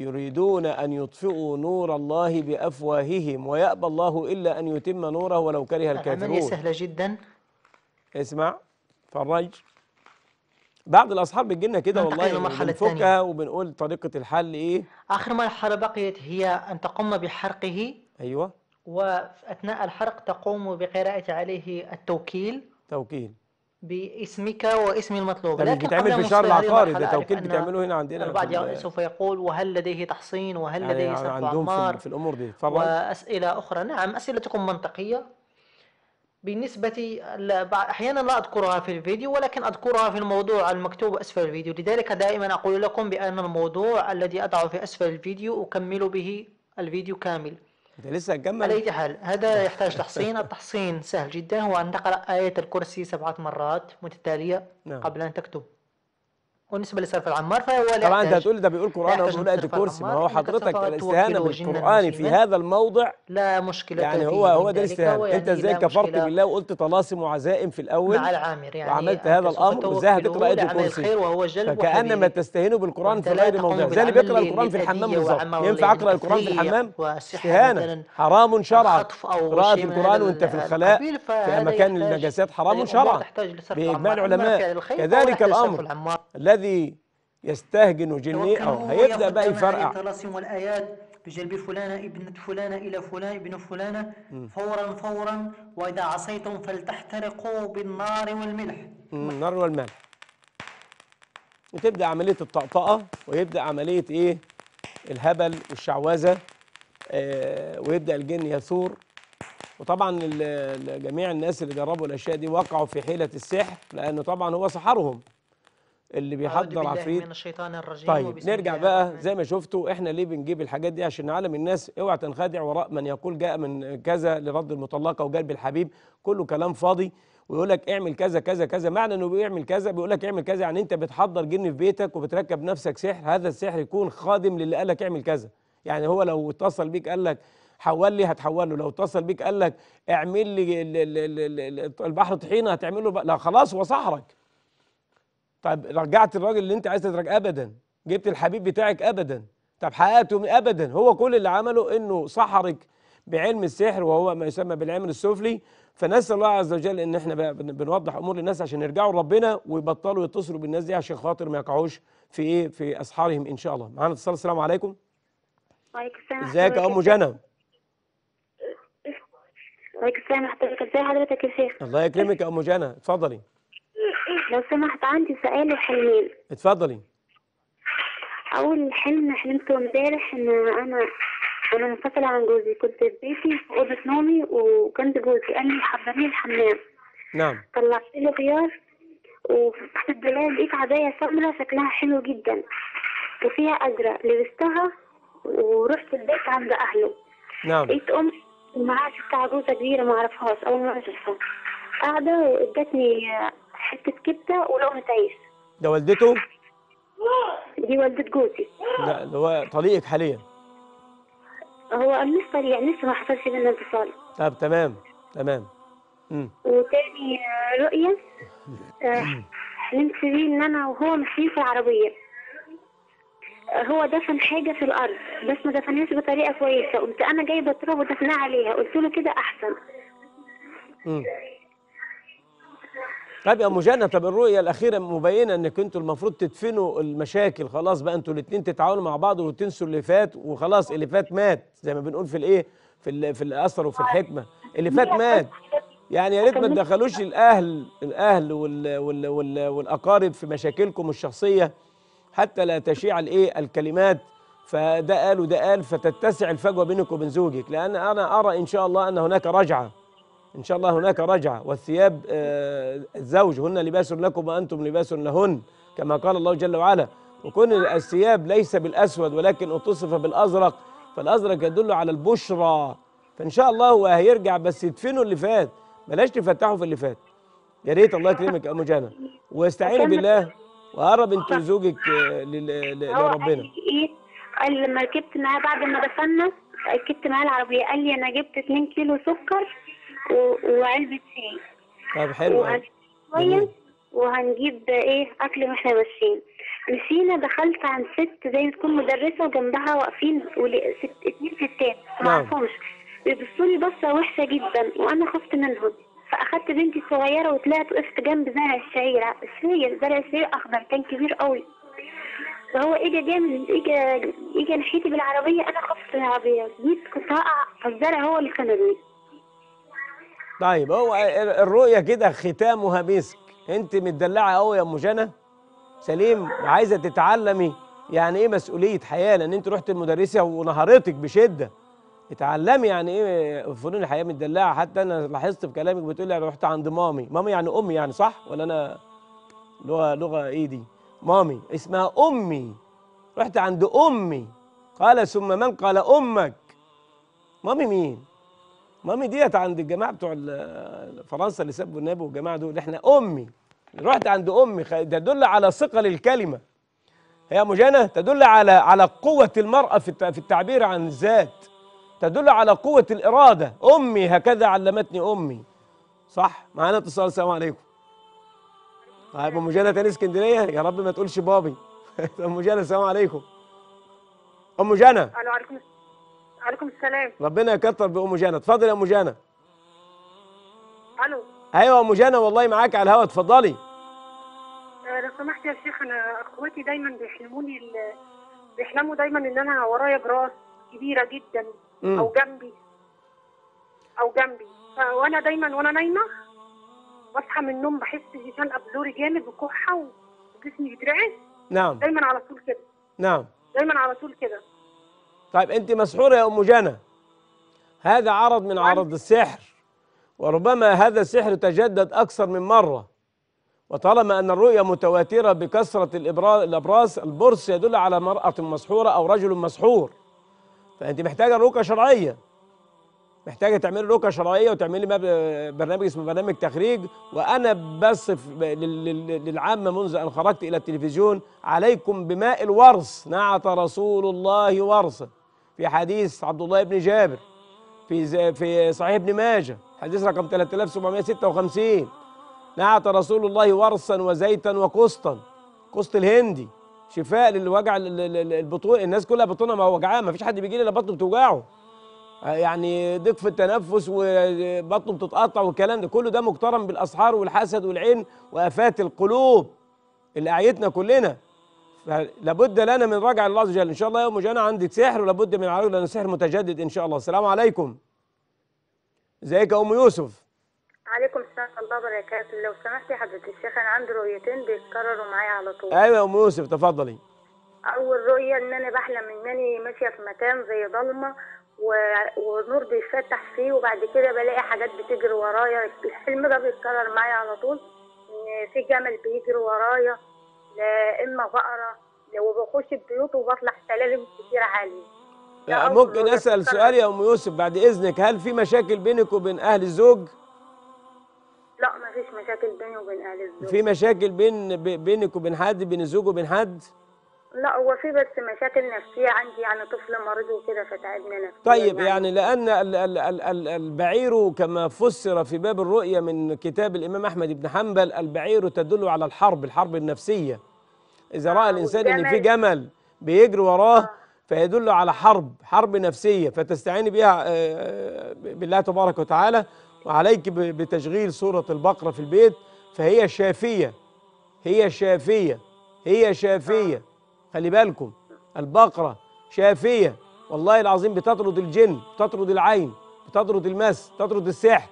يريدون أن يطفئوا نور الله بأفواههم ويأبى الله إلا أن يتم نوره ولو كره العملية الكافرون. سهلة جدا. اسمع فرج. بعض الأصحاب بتجينا كده والله بنفكها. وبنقول طريقة الحل إيه؟ آخر مرحلة بقيت هي أن تقوم بحرقه أيوه. وأثناء الحرق تقوم بقراءة عليه التوكيل. توكيل. باسمك واسم المطلوب. مش لكن بيتعمل في الشهر العقاري ده توكيل بتعمله هنا عندنا البعض سوف يقول وهل لديه تحصين وهل يعني لديه سقف عندهم أعمار ال- في الأمور دي. فرج وأسئلة أخرى. نعم أسئلتكم منطقية. بالنسبة أحيانا لا أذكرها في الفيديو ولكن أذكرها في الموضوع المكتوب أسفل الفيديو. لذلك دائما أقول لكم بأن الموضوع الذي أضعه في أسفل الفيديو أكمل به الفيديو كامل. أنت لسه على هتكمل أي حال هذا يحتاج تحصين. التحصين سهل جدا هو أن تقرأ آية الكرسي سبعة مرات متتالية نعم. قبل أن تكتب. بالنسبة لصرف العمار فهو لا طبعا أنت هتقول ده بيقول قرآن يحتاج بيقول صرف الكرسي. ما هو حضرتك جنا بالقرآن في. هذا الموضع؟ لا مشكلة يعني هو هو ده ويعني أنت إزاي لا كفرت بالله وقلت طلاسم وعزائم في الأول مع العامر يعني وعملت هذا الأمر وإزاي هتقرأ لعمل الكرسي؟ فكأنما تستهينوا بالقرآن في غير موضع. زي اللي بيقرا القرآن في الحمام بالظبط؟ ينفع أقرأ القرآن في الحمام؟ استهانة. حرام شرعا. القرآن هذا وأنت في ال- الخلاء في مكان النجاسات حرام شرعا. أما العلماء كذلك الأمر العمار. الذي يستهجن جنيه ياخذ بقى يفرقع الطلاسم والآيات بجلب فلانة ابنة فلانة إلى فلان ابن فلانة. فورا فورا. وإذا عصيتم فلتحترقوا بالنار والملح. النار والملح. وتبدأ عملية الطقطقة ويبدأ عملية إيه؟ الهبل والشعوذة. آه ويبدأ الجن يثور. وطبعا جميع الناس اللي جربوا الأشياء دي وقعوا في حيلة السحر لأنه طبعا هو سحرهم. اللي أعوذ بيحضر عفريت. من الشيطان الرجيم طيب نرجع بقى زي ما شفتوا إحنا ليه بنجيب الحاجات دي؟ عشان نعلم الناس اوعى تنخدع وراء من يقول جاء من كذا لرد المطلقة وجلب الحبيب. كله كلام فاضي ويقول لك اعمل كذا كذا كذا. معنى إنه بيعمل كذا؟ بيقول لك اعمل كذا يعني أنت بتحضر جن في بيتك وبتركب نفسك سحر هذا السحر يكون خادم للي قال لك اعمل كذا. يعني هو لو اتصل بيك قال لك حول لي هتحول له. لو اتصل بيك قال لك اعمل لي ال- ال- ال- ال- البحر طحينة هتعمل له بقى- لا خلاص هو سحرك. طب رجعت الراجل اللي انت عايز تترجع ابدا جبت الحبيب بتاعك ابدا. طب حققته من ابدا. هو كل اللي عمله إنه سحرك بعلم السحر وهو ما يسمى بالعلم السفلي. فنسأل الله عز وجل إن إحنا بقى بنوضح أمور للناس عشان يرجعوا لربنا ويبطلوا يتصلوا بالناس دي عشان خاطر ما يقعوش في إيه؟ في اسحارهم إن شاء الله. معانا اتصال السلام عليكم. وعليكم السلام. إزيك يا أم جنى؟ وعليكم السلام. ورحمة الله ازي حضرتك يا شيخ؟ الله يكرمك يا أم جنى. اتفضلي. لو سمحت عندي سؤال وحلمين. اتفضلي. أول حلم حلمته امبارح إن أنا أنا منفصلة عن جوزي. كنت في بيتي في أوضة نومي وكنت جوزي. قال لي حضري لي الحمام. نعم. طلعت له غيار وفتحت الدولاب لقيت عباية سمرا شكلها حلو جدا وفيها أزرق. لبستها ورحت البيت عند أهله. نعم. لقيت أم معاها ست عجوزة كبيرة معرفهاش أول مرة أشوفها. قاعدة وادتني حتة كبدة ولقمة عيش ده والدته؟ دي والدة جوزي. لا اللي هو طليقك حاليا. هو لسه يعني لسه ما حصلش بينا انفصال. طب تمام تمام. امم وتاني آه، رؤية آه، حلمت بيه إن أنا وهو ماشيين في العربية. آه، هو دفن حاجة في الأرض بس ما دفنهاش بطريقة كويسة. قمت أنا جايبة تراب ودفنها عليها. قلت له كده أحسن. امم طيب يا ام جنى طب الرؤية الأخيرة مبينة انك أنتوا المفروض تدفنوا المشاكل. خلاص بقى أنتوا الاثنين تتعاونوا مع بعض وتنسوا اللي فات وخلاص اللي فات مات. زي ما بنقول في الإيه؟ في في الأثر وفي الحكمة. اللي فات مات. يعني يا ريت ما تدخلوش الأهل الأهل وال وال وال والأقارب في مشاكلكم الشخصية. حتى لا تشيع الإيه؟ الكلمات. فده قال وده قال فتتسع الفجوة بينك وبين زوجك. لأن أنا أرى إن شاء الله أن هناك رجعة. إن شاء الله هناك رجعة والثياب آه، الزوج هن لباس لكم وأنتم لباس لهن كما قال الله جل وعلا. وكون الثياب ليس بالأسود ولكن اتصف بالأزرق فالأزرق يدل على البشرى. فإن شاء الله هو هيرجع بس يدفنوا اللي فات. بلاش تفتحوا في اللي فات. يا ريت الله يكرمك يا أم جنى واستعيني بالله. وقرب انت وزوجك آه، لربنا. إيه؟ قال لي لما ركبت معاه بعد ما دفنا ركبت معاه العربية قال لي أنا جبت 2 كيلو سكر وعلبة شاي طب حلو. وهنجيب شوية وهنجيب إيه أكل وإحنا ماشيين مشينا دخلت عند ست زي ما تكون مدرسة وجنبها واقفين ست اتنين ستات. نعم. معرفهمش بيبصوا لي بصة وحشة جدا وأنا خفت منهم. فأخدت بنتي الصغيرة وطلعت وقفت جنب زرع الشعير. الشعير زرع الشعير أخضر كان كبير قوي فهو اجى جامد اجى اجى ناحيتي بالعربية أنا خفت من العربية جيت كنت هقع فالزرع هو اللي سندني طيب هو الرؤية كده ختامها مسك انت متدلعة قوي يا أم جنى. سليم عايزة تتعلمي يعني إيه مسؤولية حياة لأن انت رحت المدرسة ونهرتك بشدة. اتعلمي يعني إيه فنون الحياة متدلعة. حتى أنا لاحظت في كلامك بتقولي أنا رحت عند مامي. مامي يعني أمي يعني صح؟ ولا أنا لغة لغة إيه دي؟ مامي اسمها أمي. رحت عند أمي. قال ثم من قال أمك؟ مامي مين؟ مامي ديت عند الجماعة بتوع فرنسا اللي سبوا النبي والجماعة دول. إحنا أمي. رحت عند أمي تدل على ثقل الكلمة. هي مجانة تدل على على قوة المرأة في الت- في التعبير عن الذات. تدل على قوة الإرادة. أمي هكذا علمتني أمي. صح؟ معانا اتصال السلام عليكم. طيب أم جانا تاني اسكندرية؟ يا رب ما تقولش بابي. أم جانا السلام عليكم. أم جانا ألو عليكم عليكم السلام. ربنا يكتر بأم جانا. اتفضل يا أم جانا. ألو. أيوة أم جانا والله معاك على الهوا. اتفضلي. آه، لو سمحت يا شيخ أنا أخواتي دايما بيحلموني ال- بيحلموا دايما إن أنا ورايا جراس كبيرة جدا مم. أو جنبي. أو جنبي. وأنا دايما وأنا نايمة بصحى من النوم بحس بشنقه بزوري جامد وكحة وجسمي بيترعش. نعم. دايما على طول كده. نعم. دايما على طول كده. طيب انت مسحورة يا أم جنى. هذا عرض من عرض السحر وربما هذا السحر تجدد أكثر من مرة. وطالما أن الرؤيا متواترة بكثرة الإبرا- الابراس البرص يدل على مرأة مسحورة أو رجل مسحور. فأنت محتاجة رقى شرعية. محتاجة تعملي رقى شرعية وتعملي برنامج اسمه برنامج تخريج. وأنا بصف لل- لل- للعامة منذ أن خرجت إلى التلفزيون عليكم بماء الورص. نعت رسول الله ورصا في حديث عبد الله بن جابر في في صحيح ابن ماجه حديث رقم 3756 نعت رسول الله ورصا وزيتا وقسطا قسط الهندي شفاء للوجع ال- ال- ال- البطون الناس كلها بطونها ما وجعها ما فيش حد بيجي لي إلا بطنه بتوجعه. يعني ضيق في التنفس وبطنه بتتقطع والكلام ده كله ده مقترن بالأسحار والحسد والعين وآفات القلوب اللي أعيتنا كلنا. فلابد لنا من رجع الله عز وجل. إن شاء الله يوم جانا عندك سحر ولابد من علاج لأن السحر متجدد إن شاء الله. السلام عليكم. إزيك يا أم يوسف؟ عليكم السلام. ورحمة الله وبركاته. لو سمحتي حضرة الشيخ أنا عندي رؤيتين بيتكرروا معايا على طول. أيوه يا أم يوسف تفضلي. أول رؤية إن أنا بحلم إنني ماشية في مكان زي ضلمة و... ونور بيتفتح فيه وبعد كده بلاقي حاجات بتجري ورايا. الحلم ده بيتكرر معايا على طول إن في جمل بيجري ورايا. لا إما بقرة لا وبخش البيوت وبطلع سلالم كتير عالية. ده أول ممكن أسأل. سؤال يا أم يوسف بعد إذنك هل في مشاكل بينك وبين أهل الزوج؟ لا مفيش مشاكل بيني وبين أهل الزوج. في مشاكل بين بي- بينك وبين حد بين الزوج وبين حد؟ لا هو في بس مشاكل نفسية عندي يعني طفل مريض وكده فتعبني نفسيا طيب يعني. لأن ال- ال- ال- ال- البعير كما فسر في باب الرؤيا من كتاب الإمام أحمد بن حنبل البعير تدل على الحرب الحرب النفسية. إذا رأى آه، الإنسان إن في والجمل. جمل بيجري وراه فيدل على حرب حرب نفسية. فتستعيني بها آه، بالله تبارك وتعالى وعليك بتشغيل سورة البقرة في البيت. فهي شافية هي شافية هي شافية. خلي بالكم البقرة شافية والله العظيم بتطرد الجن بتطرد العين بتطرد المس بتطرد السحر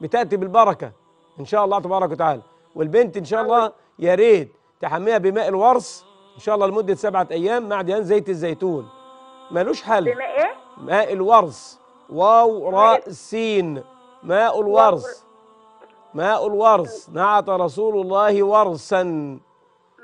بتأتي بالبركة إن شاء الله تبارك وتعالى. والبنت إن شاء الله يا ريت تحميها بماء الورص إن شاء الله لمدة سبعة أيام مع دهان زيت الزيتون. ملوش حل. بما إيه؟ ماء الورص. واو راء سين. ماء الورص. ماء الورص. نعت رسول الله ورصا.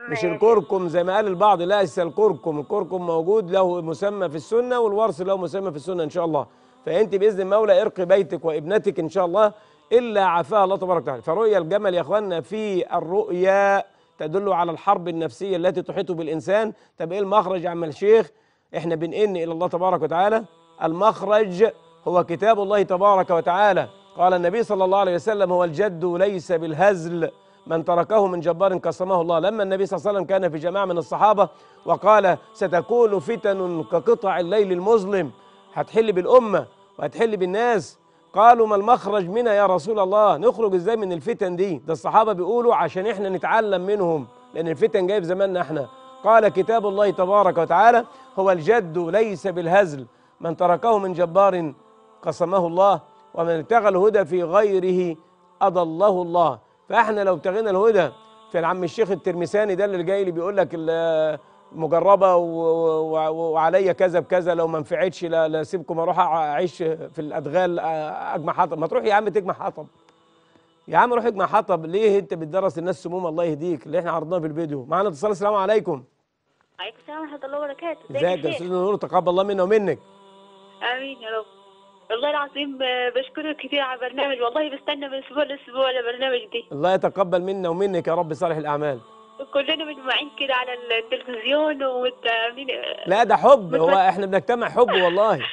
مش. الكركم زي ما قال البعض لا ليس الكركم الكركم موجود له مسمى في السنة والورص له مسمى في السنة إن شاء الله. فأنت بإذن المولى ارقي بيتك وابنتك إن شاء الله إلا عافاها الله تبارك وتعالى. فرؤيا الجمل يا أخواننا في الرؤيا تدل على الحرب النفسية التي تحيط بالإنسان. طب إيه المخرج يا عم الشيخ؟ إحنا بنئن إلى الله تبارك وتعالى. المخرج هو كتاب الله تبارك وتعالى. قال النبي صلى الله عليه وسلم هو الجد ليس بالهزل. من تركه من جبار قسمه الله. لما النبي صلى الله عليه وسلم كان في جماعة من الصحابة وقال ستكون فتن كقطع الليل المظلم هتحل بالأمة وهتحل بالناس. قالوا ما المخرج منها يا رسول الله؟ نخرج إزاي من الفتن دي؟ ده الصحابة بيقولوا عشان إحنا نتعلم منهم لأن الفتن جاي في زماننا إحنا. قال كتاب الله تبارك وتعالى هو الجد ليس بالهزل. من تركه من جبار قسمه الله ومن ابتغى الهدى في غيره أضله الله. فاحنا لو ابتغينا الهدى في العم الشيخ الترمساني ده اللي جاي لي بيقول لك مجربة وعليا كذا بكذا لو ما نفعتش لا لا سيبكم أروح أعيش في الأدغال أجمع حطب. ما تروح يا عم تجمع حطب. يا عم روح اجمع حطب. ليه انت بتدرس الناس سموم الله يهديك؟ اللي إحنا عرضناه في الفيديو. معانا اتصال السلام عليكم. عليكم السلام ورحمة الله وبركاته. ازيك يا أستاذ نور؟ تقبل الله منا ومنك. آمين يا رب. والله العظيم آه، بشكرك كثير على البرنامج. والله بستنى من أسبوع لأسبوع البرنامج دي الله يتقبل منا ومنك يا رب صالح الأعمال. كلنا مجموعين كده على التلفزيون ومتعاملين لا ده حب. هو إحنا بنجتمع حب والله.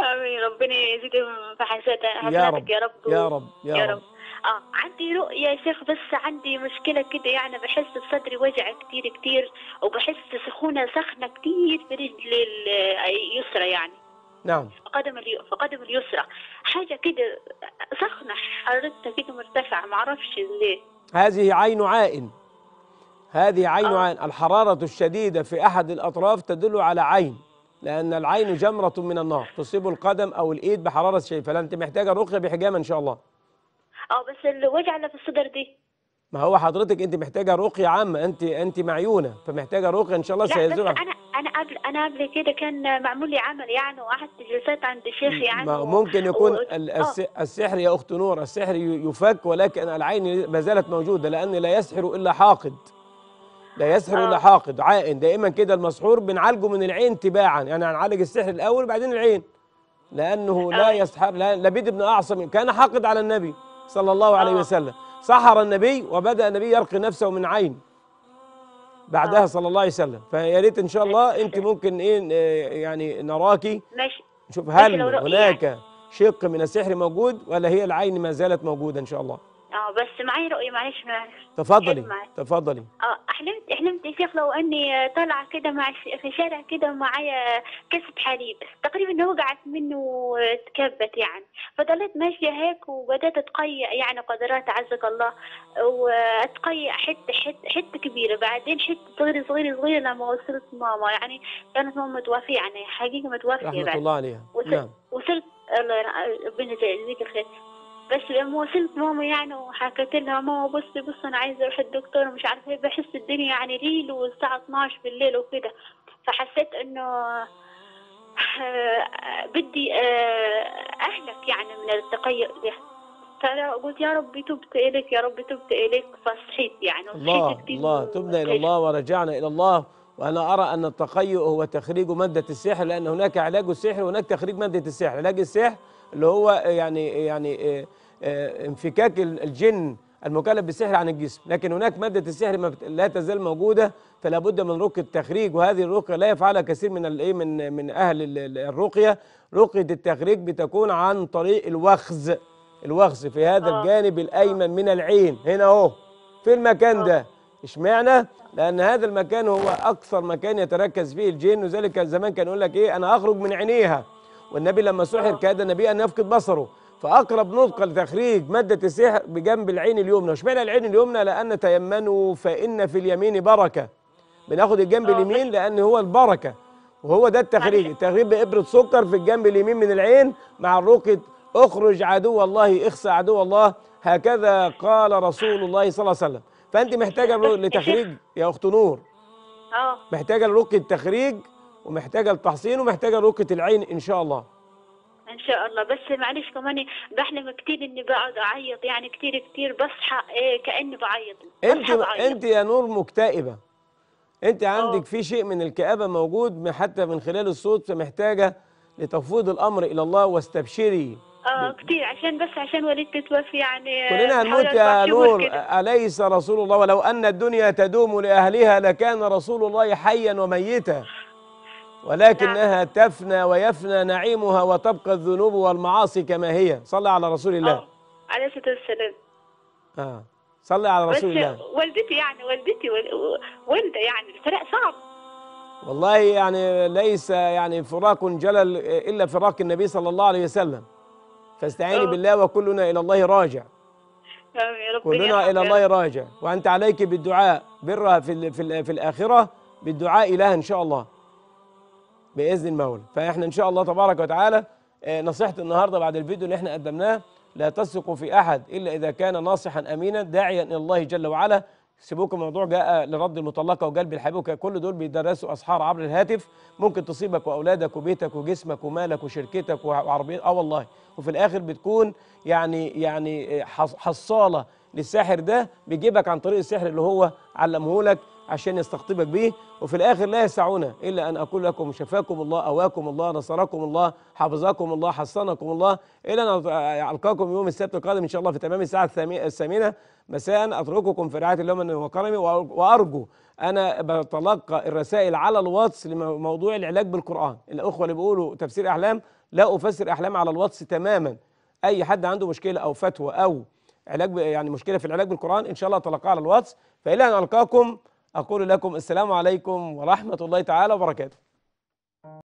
آمين. ربنا يزيدهم في حسنات يا حسناتك رب. يا رب يا رب. يا, يا رب, رب آه عندي رؤية يا شيخ بس عندي مشكلة كده. يعني بحس بصدري وجع كتير كتير وبحس سخونة سخنة كتير في رجلي اليسرى يعني. نعم. قدم اليو... في قدم اليسرى. حاجة كده سخنة حرارتها كده مرتفعة معرفش ليه. هذه عين عائن. هذه عين آه. عين الحرارة الشديدة في أحد الأطراف تدل على عين لأن العين جمرة من النار تصيب القدم أو الإيد بحرارة شديدة فأنت محتاجة رقية بحجامة إن شاء الله. آه بس الوجع اللي في الصدر دي. ما هو حضرتك أنت محتاجة رقية عامة أنت أنت معيونة فمحتاجة رقية إن شاء الله سيزولها أنا أنا قبل أنا قبل كده كان معمول لي عمل يعني وقعدت جلسات عند الشيخ يعني ما ممكن يكون و- آه. الس- السحر يا أخت نور السحر يفك ولكن العين ما زالت موجودة لأن لا يسحر إلا حاقد لا يسحر إلا آه. حاقد عائن دائما كده المسحور بنعالجه من العين تباعا يعني هنعالج السحر الأول وبعدين العين لأنه لا آه. يسحر لا لبيد بن أعصم كان حاقد على النبي صلى الله عليه. وسلم سحر النبي وبدأ النبي يرقي نفسه من عين بعدها آه. صلى الله عليه وسلم. فيا ريت إن شاء الله أنت ممكن إيه ن- يعني نراكي ماشي. نشوف هل هناك شق من السحر موجود ولا هي العين ما زالت موجودة إن شاء الله. آه بس معي رؤية معلش تفضلي معي. تفضلي. آه حلمت حلمت يا شيخ لو أني طالعة كده مع في شارع كده معايا كاسة حليب. تقريبا وقعت منه تكبت يعني. فضلت ماشية هيك وبدأت اتقيأ يعني قدرات عزك الله واتقيأ حتة حتة حتة كبيرة. بعدين حتة صغيرة صغيرة صغيرة لما وصلت ماما. يعني كانت ماما متوفية يعني حقيقة متوفية رحمة بعد. الله عليها. وصلت نعم. وصلت الله يجزيك الخير. بس لما وصلت ماما يعني وحكيت لها ماما بصي بصي أنا عايزة أروح الدكتور ومش عارفة إيه بحس الدنيا يعني ليل والساعة 12 بالليل وكده. فحسيت إنه آه، بدي آه، أهلك يعني من التقيؤ ده فقلت يا رب تبت إليك يا رب تبت إليك. فصحيت يعني وصحيت الله كتير الله. تبنا إلى وخير. الله ورجعنا إلى الله. وأنا أرى أن التقيؤ هو تخريج مادة السحر لأن هناك علاج السحر وهناك تخريج مادة السحر. علاج السحر اللي هو يعني يعني آه، آه، انفكاك ال- الجن المكلف بالسحر عن الجسم. لكن هناك مادة السحر لا تزال موجودة فلا بد من رقية التخريج. وهذه الرقية لا يفعلها كثير من الايه من من أهل ال- ال- الرقية. رقية التخريج بتكون عن طريق الوخز. الوخز في هذا آه. الجانب الأيمن من العين. هنا أهو في المكان ده. اشمعنى؟ لأن هذا المكان هو أكثر مكان يتركز فيه الجن. وذلك زمان كان يقول لك إيه أنا أخرج من عينيها. والنبي لما سحر كاد النبي أن يفقد بصره فأقرب نطق لتخريج مادة السحر بجنب العين اليمنى. واشمعنى العين اليمنى؟ لأن تيمنوا فإن في اليمين بركة. بناخد الجنب آه، اليمين لأن هو البركة وهو ده التخريج. التخريج بإبرة سكر في الجنب اليمين من العين مع الرقية أخرج عدو الله اخسى عدو الله. هكذا قال رسول الله صلى الله عليه وسلم. فأنت محتاجة لتخريج يا أخت نور. آه. محتاجة لرقية تخريج ومحتاجة لتحصين ومحتاجة لرقية العين إن شاء الله. إن شاء الله. بس معلش كمان بحلم كتير إني بقعد أعيط. يعني كتير كتير بصحى إيه كأني بعيط. أنت. أنت يا نور مكتئبة. أنت عندك آه. في شيء من الكآبة موجود حتى من خلال الصوت فمحتاجة لتفويض الأمر إلى الله واستبشري. آه كتير. عشان بس عشان والدتي توفي يعني كلنا هنموت يا نور. كده. أليس رسول الله؟ ولو أن الدنيا تدوم لأهلها لكان رسول الله حيا وميتا. ولكنها تفنى ويفنى نعيمها وتبقى الذنوب والمعاصي كما هي. صلى على رسول الله. عليه الصلاة والسلام. آه. صلى على بس رسول الله. والدتي يعني والدتي وال- والدة يعني الفراق صعب. والله يعني ليس يعني فراق جلل إلا فراق النبي صلى الله عليه وسلم. فاستعيني. بالله وكلنا إلى الله راجع. يا رب. كلنا يرحم إلى يا الله. راجع. وأنت عليك بالدعاء. برها في في الآخرة بالدعاء لها إن شاء الله. بإذن المولى. فإحنا إن شاء الله تبارك وتعالى آه، نصيحة النهاردة بعد الفيديو اللي إحنا قدمناه لا تثقوا في أحد إلا إذا كان ناصحا أمينا داعيا إلى الله جل وعلا. سيبوكم موضوع جاء لرد المطلقة وجلب الحبيب كل دول بيدرسوا أسحار عبر الهاتف. ممكن تصيبك وأولادك وبيتك وجسمك ومالك وشركتك وعربية آه والله. وفي الآخر بتكون يعني يعني حص- حصالة للساحر ده بيجيبك عن طريق السحر اللي هو علمه لك عشان يستقطبك به وفي الآخر لا يسعنا إلا أن أقول لكم شفاكم الله أواكم الله نصركم الله حفظكم الله حصنكم الله. إلى أن ألقاكم يوم السبت القادم إن شاء الله في تمام الساعة الثامنة- مساء. أترككم في رعاية الله من وكرمه وأرجو أنا بتلقى الرسائل على الواتس لموضوع العلاج بالقرآن. الأخوة اللي بيقولوا تفسير أحلام لا أفسر أحلام على الواتس تماما. أي حد عنده مشكلة أو فتوى أو علاج يعني مشكلة في العلاج بالقرآن إن شاء الله أتلقاها على الواتس. فإلى أن ألقاكم أقول لكم السلام عليكم ورحمة الله تعالى وبركاته.